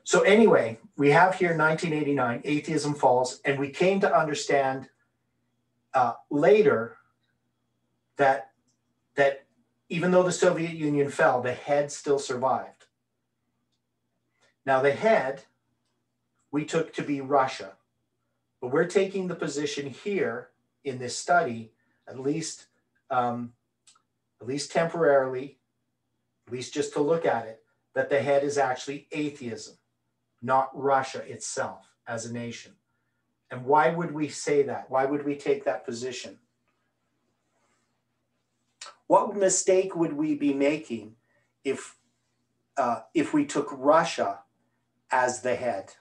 So anyway, we have here 1989, atheism falls, and we came to understand uh, later that that even though the Soviet Union fell, the head still survived. Now the head we took to be Russia, but we're taking the position here in this study, at least um, at least temporarily, at least just to look at it, that the head is actually atheism, not Russia itself as a nation. And why would we say that? Why would we take that position? What mistake would we be making if, uh, if we took Russia as the head?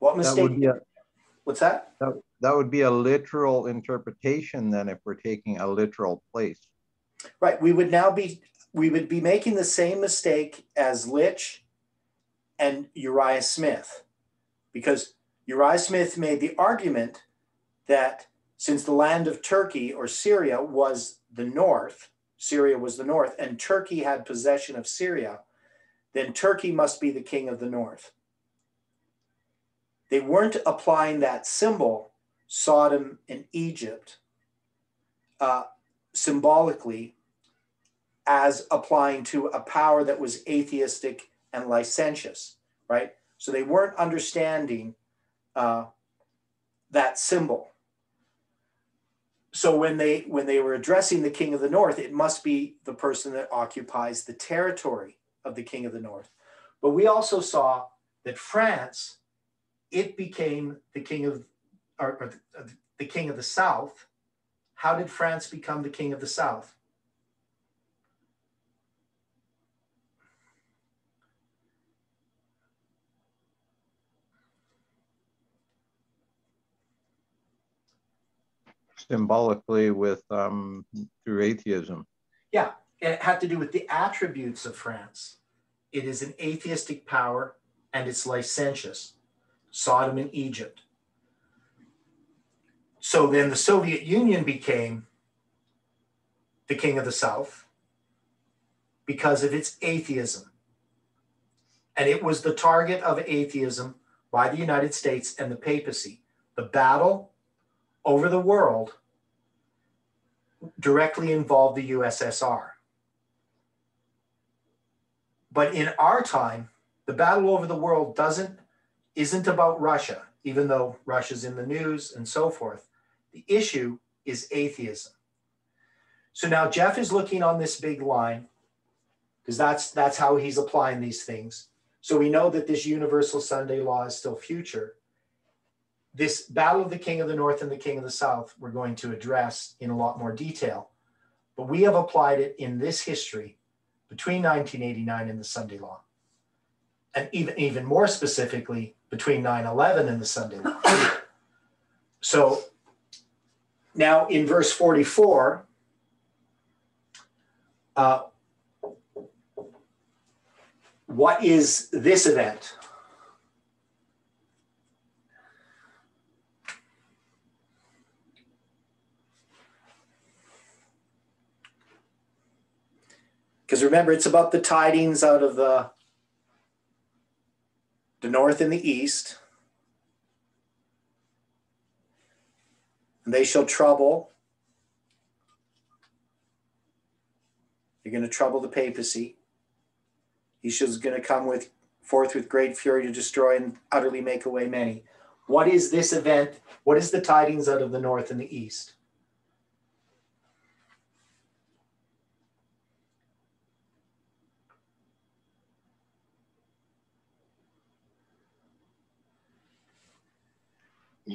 What That mistake? would be a, What's that? that, that would be a literal interpretation then if we're taking a literal place. Right. We would now be we would be making the same mistake as Litch and Uriah Smith, because Uriah Smith made the argument that since the land of Turkey or Syria was the north, Syria was the north, and Turkey had possession of Syria, then Turkey must be the king of the north. They weren't applying that symbol, Sodom and Egypt, uh, symbolically as applying to a power that was atheistic and licentious, right? So they weren't understanding uh, that symbol. So when they when they were addressing the king of the north, it must be the person that occupies the territory of the king of the north. But we also saw that France, it became the king of or, or the, the king of the south. How did France become the king of the south? Symbolically with um, through atheism. Yeah, it had to do with the attributes of France. It is an atheistic power and it's licentious. Sodom and Egypt. So then the Soviet Union became the king of the South because of its atheism. And it was the target of atheism by the United States and the papacy. The battle over the world directly involved the USSR. But in our time, the battle over the world doesn't isn't about Russia, even though Russia's in the news and so forth. The issue is atheism. So now Jeff is looking on this big line because that's that's how he's applying these things. So we know that this universal Sunday law is still future. This battle of the king of the north and the king of the south we're going to address in a lot more detail. But we have applied it in this history between 1989 and the Sunday Law. And even, even more specifically, between 9 11 and the Sunday Law. so now in verse 44, uh, what is this event? Because remember, it's about the tidings out of the, the north and the east. And they shall trouble. They're going to trouble the papacy. He is going to come with forth with great fury to destroy and utterly make away many. What is this event? What is the tidings out of the north and the east?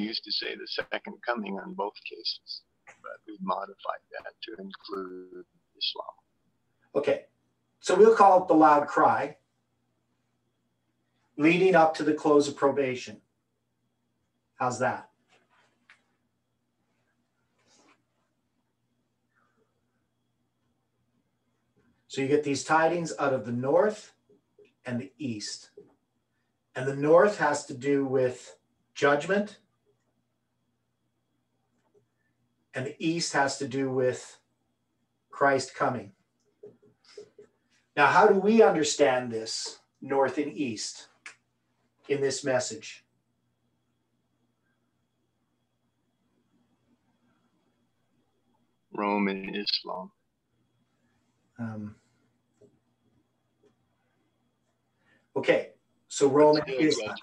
Used to say the second coming on both cases, but we've modified that to include Islam. Okay, so we'll call it the loud cry leading up to the close of probation. How's that? So you get these tidings out of the north and the east. And the north has to do with judgment and the east has to do with Christ coming. Now, how do we understand this north and east in this message? Rome and Islam. Um, okay, so Rome and Islam.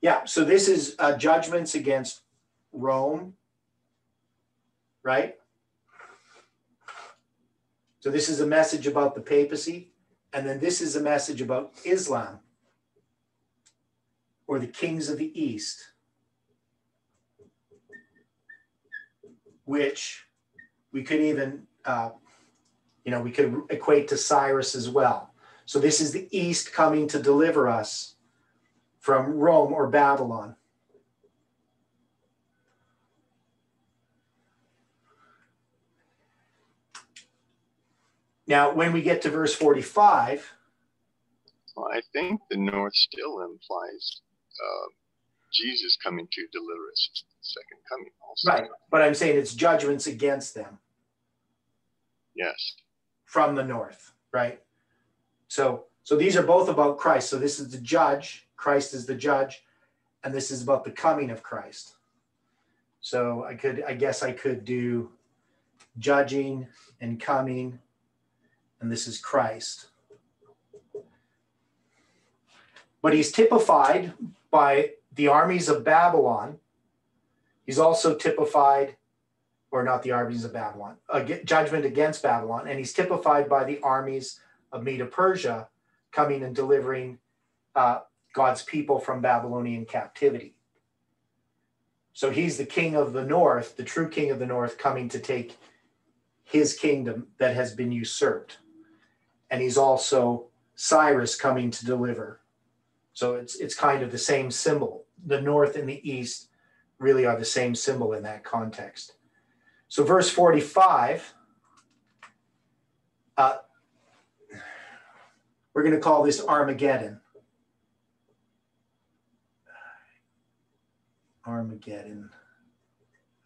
Yeah, so this is uh, judgments against Rome right? So this is a message about the papacy, and then this is a message about Islam or the kings of the East, which we could even, uh, you know, we could equate to Cyrus as well. So this is the East coming to deliver us from Rome or Babylon. Now, when we get to verse 45, well, I think the North still implies uh, Jesus coming to deliver us, second coming also. Right, but I'm saying it's judgments against them. Yes. From the North, right? So, so these are both about Christ. So this is the judge. Christ is the judge, and this is about the coming of Christ. So I could, I guess, I could do judging and coming and this is Christ. But he's typified by the armies of Babylon. He's also typified, or not the armies of Babylon, a judgment against Babylon, and he's typified by the armies of Medo Persia coming and delivering uh, God's people from Babylonian captivity. So he's the king of the north, the true king of the north, coming to take his kingdom that has been usurped and he's also Cyrus coming to deliver. So it's it's kind of the same symbol. The north and the east really are the same symbol in that context. So verse 45, uh, we're going to call this Armageddon. Armageddon.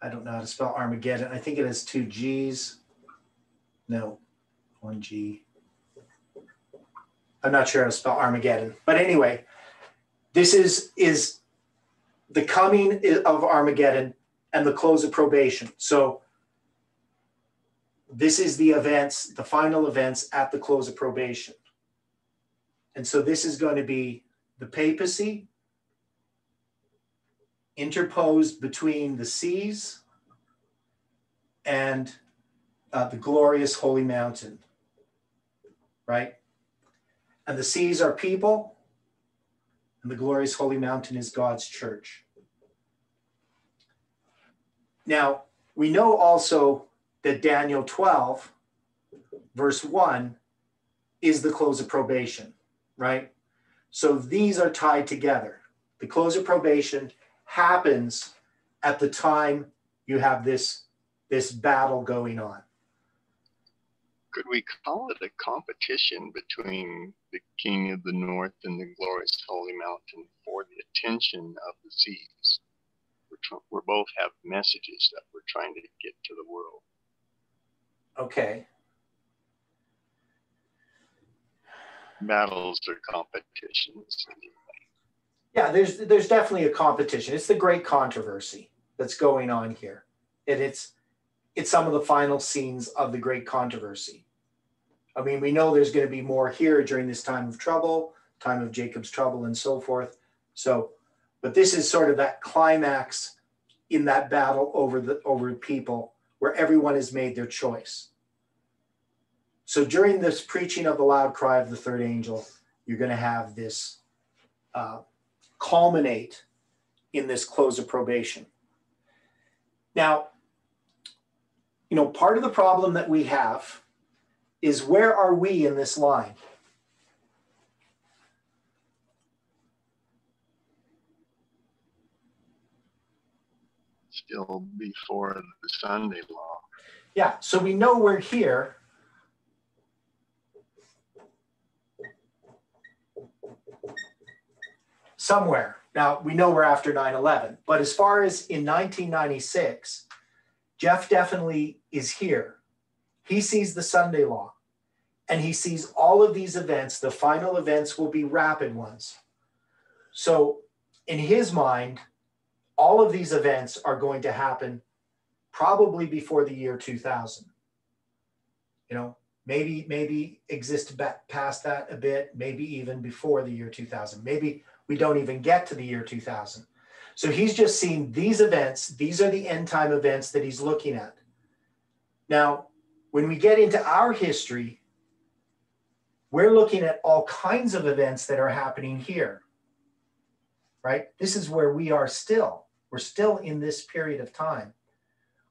I don't know how to spell Armageddon. I think it has two G's. No, one G. I'm not sure how to spell Armageddon, but anyway, this is is the coming of Armageddon and the close of probation. So this is the events, the final events at the close of probation. And so this is going to be the papacy interposed between the seas and uh, the glorious holy mountain, right? And the seas are people, and the glorious holy mountain is God's church. Now, we know also that Daniel 12, verse 1, is the close of probation, right? So these are tied together. The close of probation happens at the time you have this this battle going on. Could we call it a competition between the king of the north and the glorious holy mountain for the attention of the seas? We're, tr- we both have messages that we're trying to get to the world. Okay. Battles or competitions. Yeah, there's there's definitely a competition. It's the great controversy that's going on here. And it's it's some of the final scenes of the great controversy. I mean, we know there's going to be more here during this time of trouble, time of Jacob's trouble, and so forth. So, but this is sort of that climax in that battle over the over people where everyone has made their choice. So during this preaching of the loud cry of the third angel, you're going to have this uh, culminate in this close of probation. Now, you know, part of the problem that we have is where are we in this line? Still before the Sunday law. Yeah, so we know we're here. Somewhere. Now, we know we're after 9 11, but as far as in 1996, Jeff definitely is here. He sees the Sunday law and he sees all of these events. The final events will be rapid ones. So, in his mind, all of these events are going to happen probably before the year 2000. You know, maybe maybe exist back past that a bit, maybe even before the year 2000. Maybe we don't even get to the year 2000. So he's just seeing these events. These are the end time events that he's looking at. Now, when we get into our history, we're looking at all kinds of events that are happening here. Right? This is where we are still. We're still in this period of time.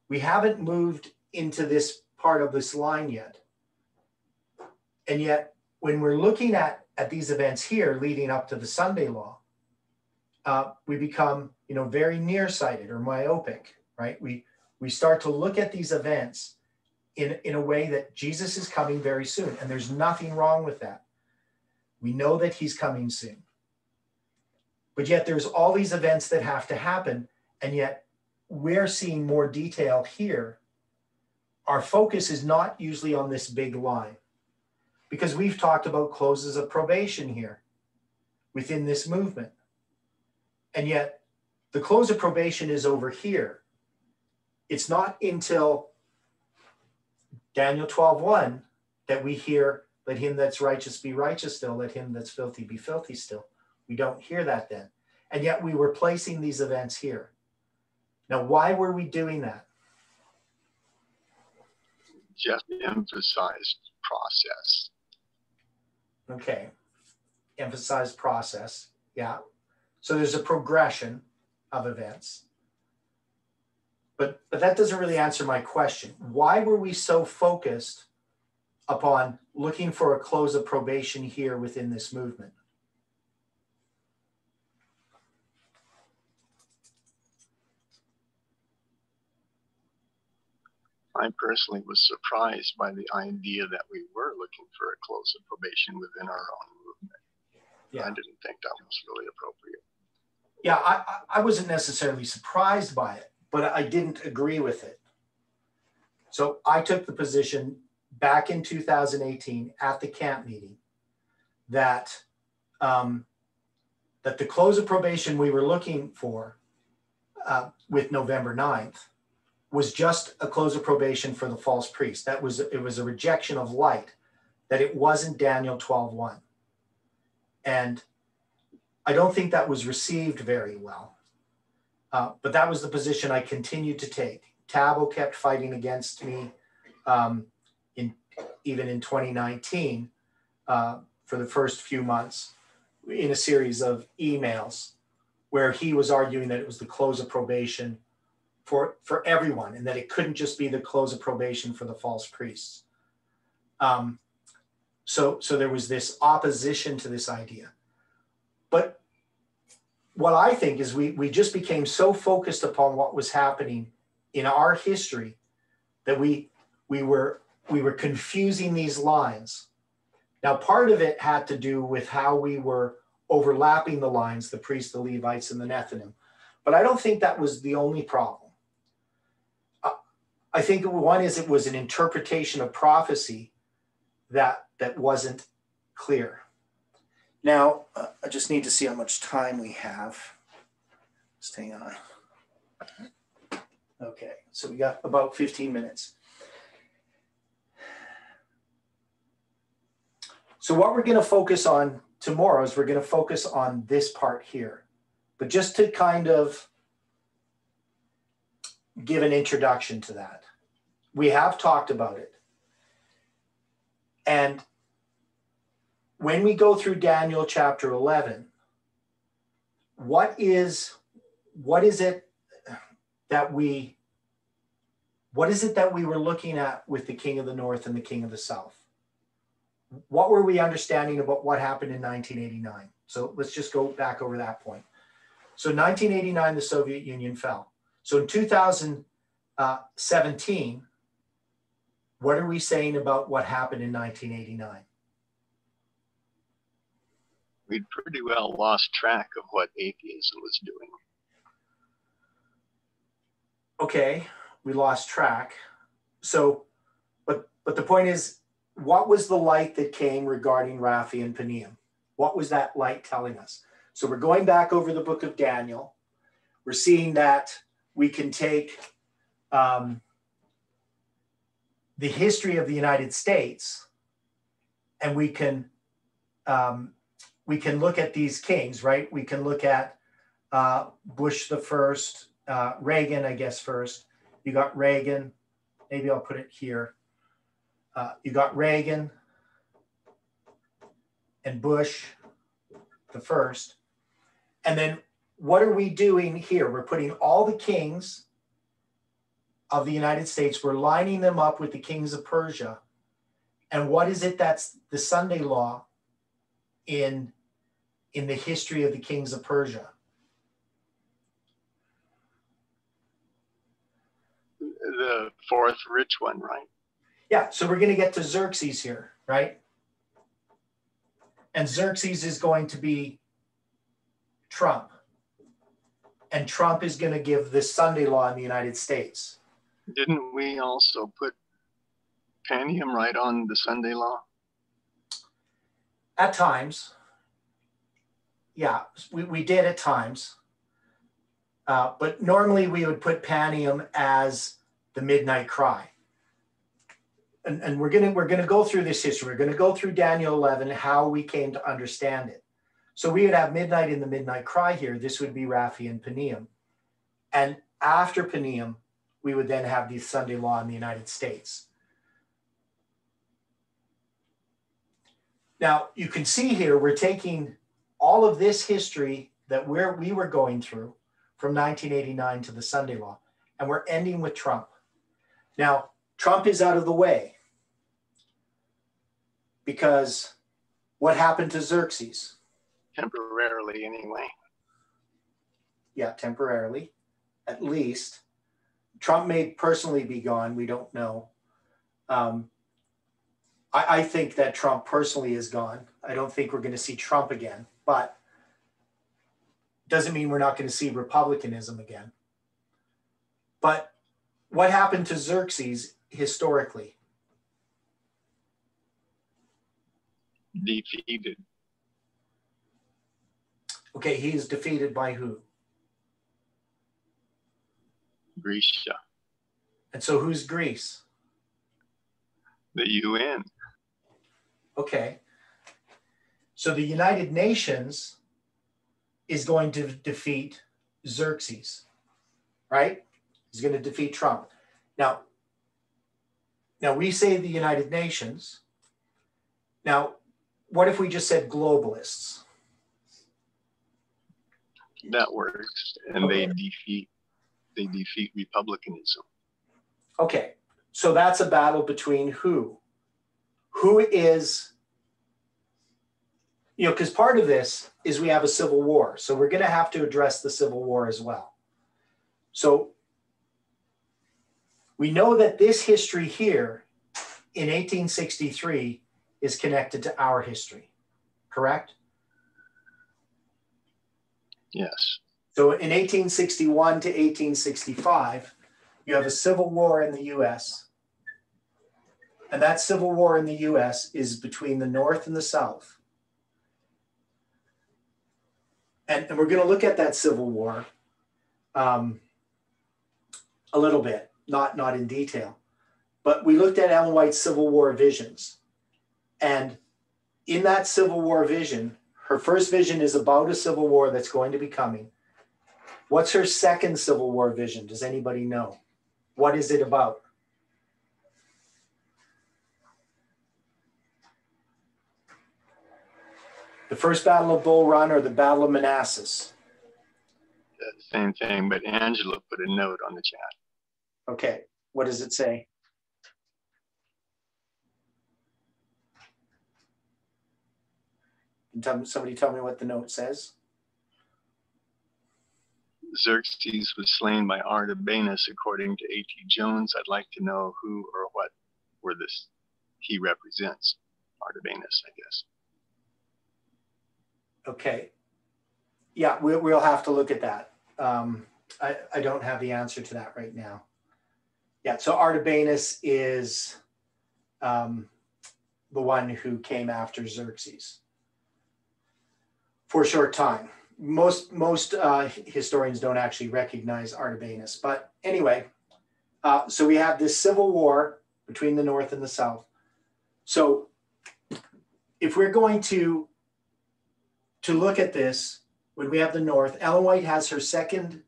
We haven't moved into this part of this line yet. And yet, when we're looking at, at these events here leading up to the Sunday law, uh, we become, you know, very nearsighted or myopic, right? We we start to look at these events in, in a way that Jesus is coming very soon, and there's nothing wrong with that. We know that he's coming soon. But yet there's all these events that have to happen, and yet we're seeing more detail here. Our focus is not usually on this big line because we've talked about closes of probation here within this movement. And yet the close of probation is over here. It's not until Daniel 12:1 that we hear, let him that's righteous be righteous still, let him that's filthy be filthy still. We don't hear that then. And yet we were placing these events here. Now, why were we doing that? Just emphasized process. Okay. Emphasized process. Yeah. So there's a progression of events. But but that doesn't really answer my question. Why were we so focused upon looking for a close of probation here within this movement? I personally was surprised by the idea that we were looking for a close of probation within our own movement. Yeah. I didn't think that was really appropriate. Yeah, I, I wasn't necessarily surprised by it, but I didn't agree with it. So I took the position back in 2018 at the camp meeting that um, that the close of probation we were looking for uh, with November 9th was just a close of probation for the false priest. That was it was a rejection of light, that it wasn't Daniel 12:1. And I don't think that was received very well. Uh, but that was the position I continued to take. Tabo kept fighting against me um, in even in 2019 uh, for the first few months in a series of emails where he was arguing that it was the close of probation for, for everyone and that it couldn't just be the close of probation for the false priests. Um, so so there was this opposition to this idea. What I think is we we just became so focused upon what was happening in our history that we we were we were confusing these lines. Now part of it had to do with how we were overlapping the lines, the priests, the Levites, and the Nethinim. But I don't think that was the only problem. I think one is it was an interpretation of prophecy that that wasn't clear. Now, uh, I just need to see how much time we have. Just hang on. Okay, so we got about 15 minutes. So what we're going to focus on tomorrow is we're going to focus on this part here. But just to kind of give an introduction to that, we have talked about it. And when we go through Daniel chapter 11, what is what is it that we what is it that we were looking at with the king of the north and the king of the south? What were we understanding about what happened in 1989? So let's just go back over that point. So 1989, the Soviet Union fell. So in 2017, uh, what are we saying about what happened in 1989? We'd pretty well lost track of what atheism was doing. Okay, we lost track. So, but but the point is, what was the light that came regarding Raphia and Panium? What was that light telling us? So we're going back over the book of Daniel. We're seeing that we can take um, the history of the United States, and we can um, we can look at these kings, right? We can look at uh, Bush the first, uh, Reagan, I guess first. You got Reagan. Maybe I'll put it here. Uh, you got Reagan and Bush the first, and then what are we doing here? We're putting all the kings of the United States, we're lining them up with the kings of Persia. And what is it that's the Sunday law in, in the history of the kings of Persia? The fourth rich one, right? Yeah, so we're going to get to Xerxes here, right? And Xerxes is going to be Trump. And Trump is going to give the Sunday law in the United States. Didn't we also put Panium right on the Sunday law? At times. Yeah, we, we did at times. Uh, but normally we would put Panium as the midnight cry. And, and we're gonna we're gonna go through this history. We're gonna go through Daniel 11, how we came to understand it. So we would have midnight in the midnight cry here. This would be Raphia and Panium. And after Panium, we would then have the Sunday law in the United States. Now, you can see here, we're taking all of this history that we're, we were going through from 1989 to the Sunday law, and we're ending with Trump. Now, Trump is out of the way because what happened to Xerxes? Temporarily, anyway. Yeah, temporarily, at least. Trump may personally be gone. We don't know. Um, I, I think that Trump personally is gone. I don't think we're going to see Trump again, but doesn't mean we're not going to see republicanism again. But what happened to Xerxes historically? Defeated. Okay, he is defeated by who? Grecia. And so who's Greece? The UN. Okay. So the United Nations is going to defeat Xerxes, right? He's going to defeat Trump. Now, now we say the United Nations. Now, what if we just said globalists? That works. And they defeat they defeat republicanism. Okay. So that's a battle between who? Who is you know, because part of this is we have a civil war. So we're going to have to address the civil war as well. So we know that this history here in 1863 is connected to our history, correct? Yes. So in 1861 to 1865, you have a civil war in the US. And that civil war in the US is between the North and the South. And, and we're going to look at that civil war um, a little bit, not, not in detail. But we looked at Ellen White's Civil War visions. And in that Civil War vision, her first vision is about a civil war that's going to be coming. What's her second Civil War vision? Does anybody know? What is it about? The first Battle of Bull Run or the Battle of Manassas? Same thing, but Angela put a note on the chat. Okay, what does it say? Can tell, somebody tell me what the note says? Xerxes was slain by Artabanus, according to A.T. Jones. I'd like to know who or what were this he represents. Artabanus, I guess. Okay. Yeah, we, we'll have to look at that. Um, I, I don't have the answer to that right now. Yeah, so Artabanus is um, the one who came after Xerxes for a short time. Most most uh, historians don't actually recognize Artabanus, but anyway, uh, so we have this civil war between the North and the South. So if we're going to to look at this, when we have the North, Ellen White has her second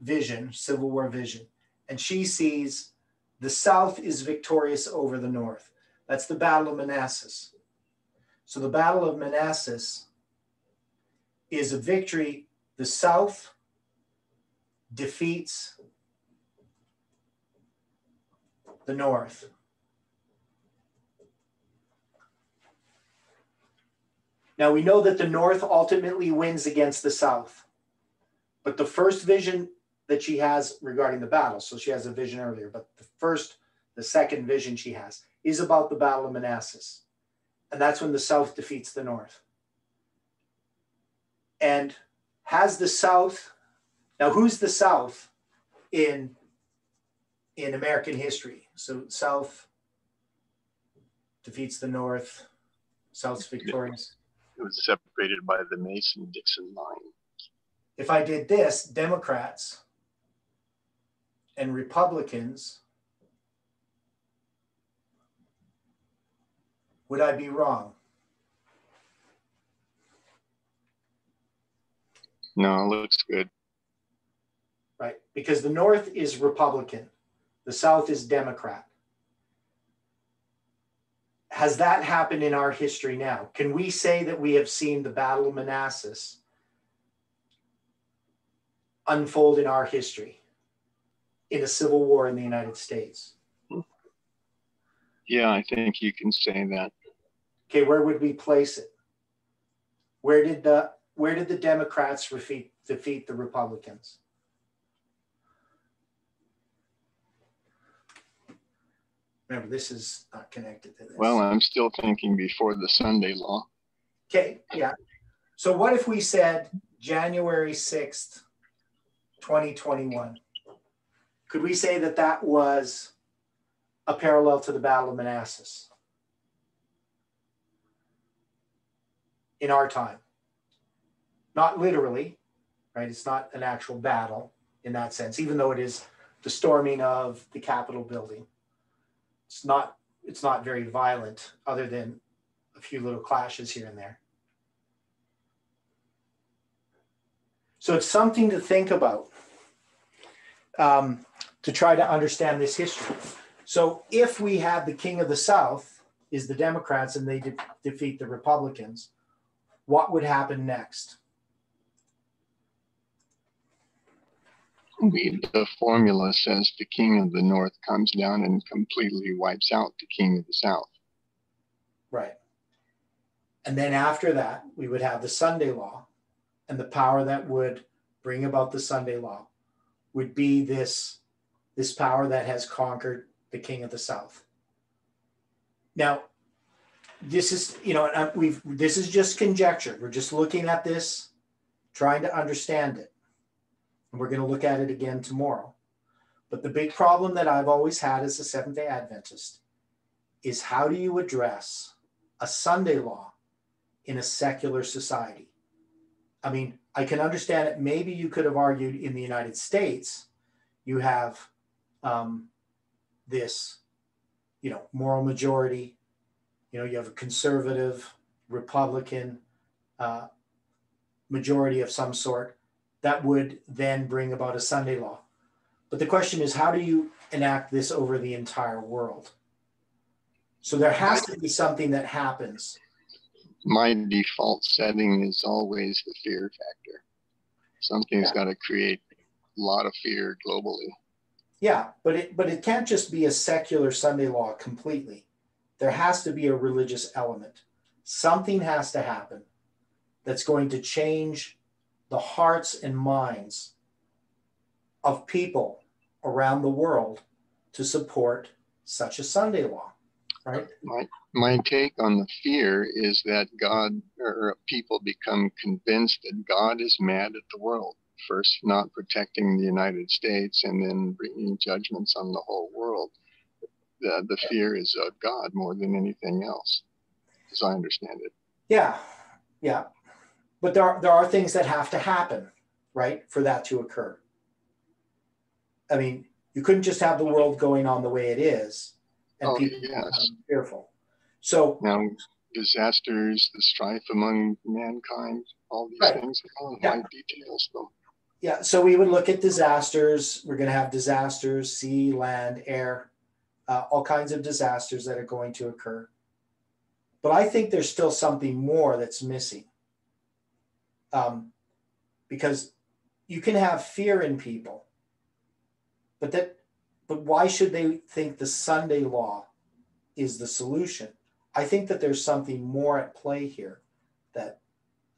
vision, Civil War vision, and she sees the South is victorious over the North. That's the Battle of Manassas. So the Battle of Manassas is a victory. The South defeats the North. Now we know that the North ultimately wins against the South. But the first vision that she has regarding the battle, so she has a vision earlier, but the first, the second vision she has is about the Battle of Manassas. And that's when the South defeats the North. And has the South, now who's the South in, in American history? So South defeats the North, South's victorious. It was separated by the Mason Dixon line. If I did this, Democrats and Republicans, would I be wrong? No, it looks good. Right, because the North is Republican, the South is Democrat. Has that happened in our history now? Can we say that we have seen the Battle of Manassas unfold in our history in a civil war in the United States? Yeah, I think you can say that. Okay, where would we place it? Where did the where did the Democrats defeat defeat the Republicans? Remember, this is not connected to this. Well, I'm still thinking before the Sunday law. Okay, yeah. So what if we said January 6th, 2021? Could we say that that was a parallel to the Battle of Manassas in our time? Not literally, right? It's not an actual battle in that sense, even though it is the storming of the Capitol building. It's not it's not very violent, other than a few little clashes here and there. So it's something to think about um, to try to understand this history. So if we have the king of the South is the Democrats and they de- defeat the Republicans, what would happen next? The formula says the king of the north comes down and completely wipes out the king of the south. Right. And then after that, we would have the Sunday law. And the power that would bring about the Sunday law would be this, this power that has conquered the king of the south. Now, this is, you know, uh, we've this is just conjecture. We're just looking at this, trying to understand it. And we're going to look at it again tomorrow. But the big problem that I've always had as a Seventh day Adventist is how do you address a Sunday law in a secular society? I mean, I can understand it. Maybe you could have argued in the United States, you have um, this, you know, moral majority. You know, you have a conservative, Republican uh, majority of some sort that would then bring about a Sunday law. But the question is, how do you enact this over the entire world? So there has to be something that happens. My default setting is always the fear factor. Something's Yeah. got to create a lot of fear globally. Yeah, but it but it can't just be a secular Sunday law completely. There has to be a religious element. Something has to happen that's going to change the hearts and minds of people around the world to support such a Sunday law, right? My my take on the fear is that God or people become convinced that God is mad at the world. First, not protecting the United States, and then bringing judgments on the whole world. The the fear is of God more than anything else, as I understand it. Yeah, yeah. But there are, there are things that have to happen, right, for that to occur. I mean, you couldn't just have the world going on the way it is and Oh, people yes. fearful. So, Now, disasters, the strife among mankind, all these Right. things, all Yeah. my details though. yeah, so we would look at disasters. We're going to have disasters, sea, land, air, uh, all kinds of disasters that are going to occur. But I think there's still something more that's missing. Um, because you can have fear in people, but that, but why should they think the Sunday law is the solution? I think that there's something more at play here that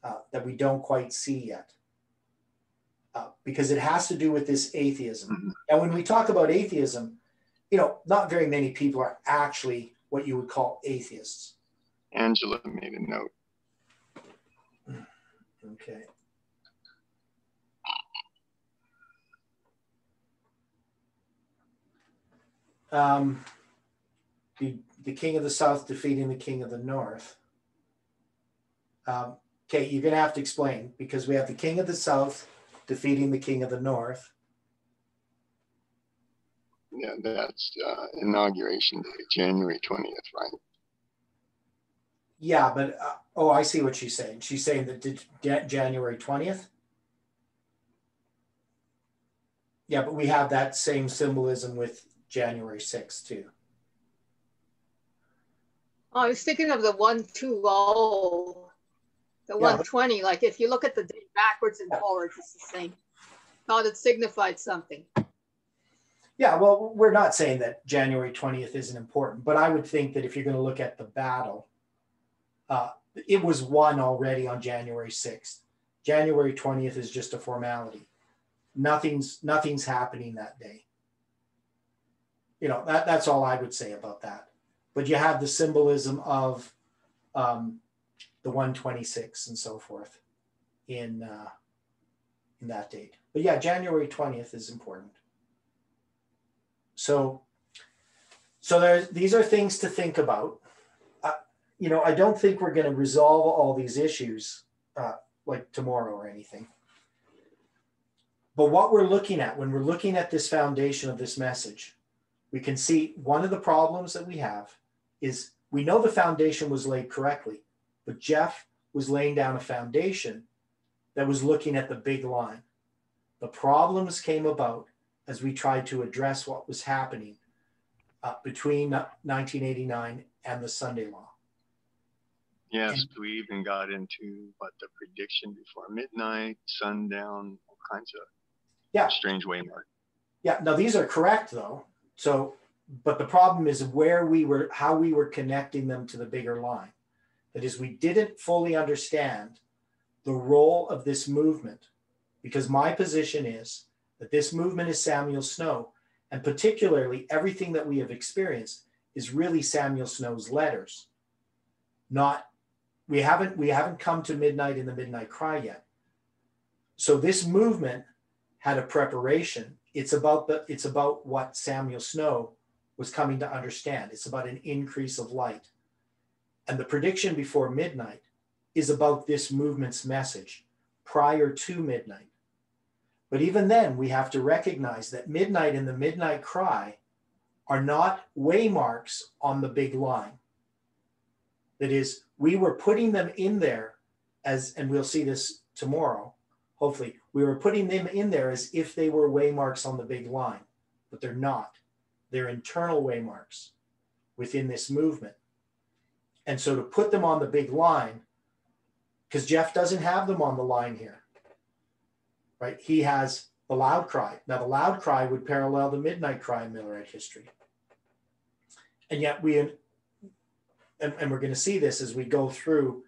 uh, that we don't quite see yet uh, because it has to do with this atheism. And when we talk about atheism, you know, not very many people are actually what you would call atheists. Angela made a note. Okay. Um, the, the king of the south defeating the king of the north. Um, okay, you're going to have to explain because we have the king of the south defeating the king of the north. Yeah, that's uh, inauguration day, January 20th, right? Yeah, but uh, oh, I see what she's saying. She's saying that did Ja- January 20th. Yeah, but we have that same symbolism with January 6th too. Oh, I was thinking of the one two oh, the Yeah. one twenty. Like if you look at the date backwards and forwards, it's the same. Thought it signified something. Yeah, well, we're not saying that January 20th isn't important, but I would think that if you're going to look at the battle, uh, it was won already on January 6th. January 20th is just a formality. Nothing's nothing's happening that day. You know, that, that's all I would say about that. But you have the symbolism of um, the 126 and so forth in uh, in that date. But yeah, January 20th is important. So, so there, these are things to think about. You know, I don't think we're going to resolve all these issues uh, like tomorrow or anything. But what we're looking at when we're looking at this foundation of this message, we can see one of the problems that we have is we know the foundation was laid correctly, but Jeff was laying down a foundation that was looking at the big line. The problems came about as we tried to address what was happening uh, between 1989 and the Sunday law. Yes, we even got into what the prediction before midnight, sundown, all kinds of Yeah. strange waymark. Yeah, now these are correct though. So, but the problem is where we were, how we were connecting them to the bigger line. That is, we didn't fully understand the role of this movement because my position is that this movement is Samuel Snow, and particularly everything that we have experienced is really Samuel Snow's letters. Not we haven't we haven't come to midnight in the midnight cry yet. So this movement had a preparation. It's about the it's about what Samuel Snow was coming to understand. It's about an increase of light. And the prediction before midnight is about this movement's message prior to midnight. But even then, we have to recognize that midnight and the midnight cry are not waymarks on the big line. That is, we were putting them in there as, and we'll see this tomorrow, hopefully, we were putting them in there as if they were waymarks on the big line, but they're not. They're internal waymarks within this movement. And so to put them on the big line, because Jeff doesn't have them on the line here, right? He has the loud cry. Now, the loud cry would parallel the midnight cry in Millerite history. And yet, we, and, and we're going to see this as we go through,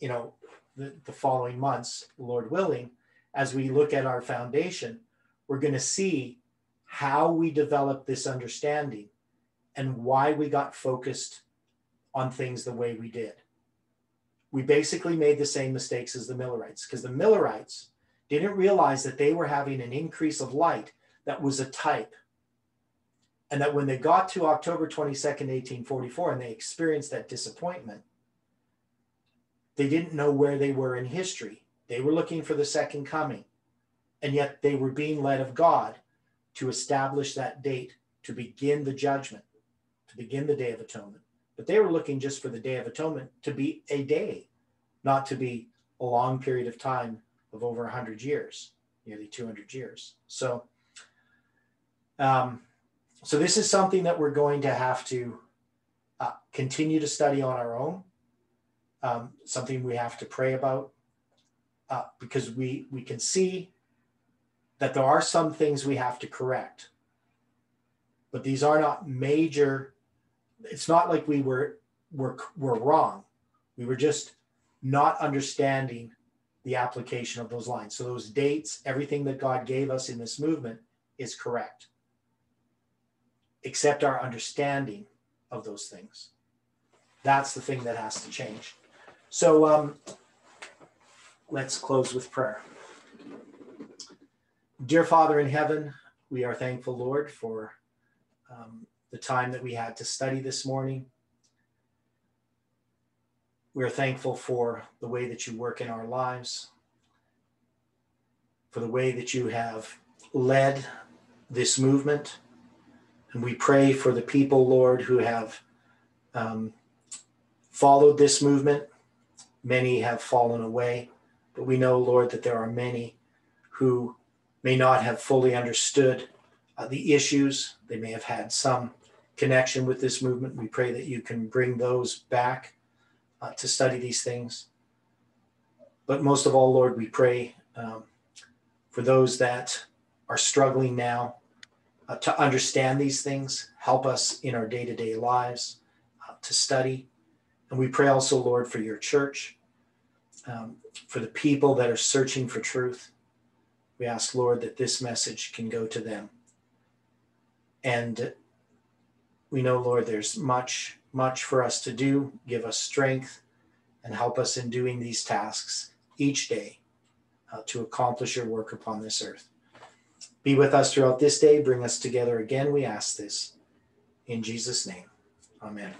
you know, the, the following months, Lord willing, as we look at our foundation, we're going to see how we develop this understanding and why we got focused on things the way we did. We basically made the same mistakes as the Millerites because the Millerites didn't realize that they were having an increase of light that was a type. And that when they got to October 22nd, 1844, and they experienced that disappointment, they didn't know where they were in history. They were looking for the second coming. And yet they were being led of God to establish that date to begin the judgment, to begin the Day of Atonement. But they were looking just for the Day of Atonement to be a day, not to be a long period of time of over 100 years, nearly 200 years. So, um, so this is something that we're going to have to uh, continue to study on our own. Um, something we have to pray about uh, because we we can see that there are some things we have to correct, but these are not major it's not like we were were were wrong. We were just not understanding the application of those lines. So those dates, everything that God gave us in this movement is correct. Except our understanding of those things. That's the thing that has to change. So um, let's close with prayer. Dear Father in heaven, we are thankful, Lord, for um, the time that we had to study this morning. We're thankful for the way that you work in our lives, for the way that you have led this movement. And we pray for the people, Lord, who have um, followed this movement. Many have fallen away, but we know, Lord, that there are many who may not have fully understood uh, the issues. They may have had some connection with this movement. We pray that you can bring those back uh, to study these things. But most of all, Lord, we pray um, for those that are struggling now uh, to understand these things, help us in our day to day lives uh, to study. And we pray also, Lord, for your church, um, for the people that are searching for truth. We ask, Lord, that this message can go to them. And we know, Lord, there's much, much for us to do. Give us strength and help us in doing these tasks each day uh, to accomplish your work upon this earth. Be with us throughout this day. Bring us together again. We ask this in Jesus' name. Amen.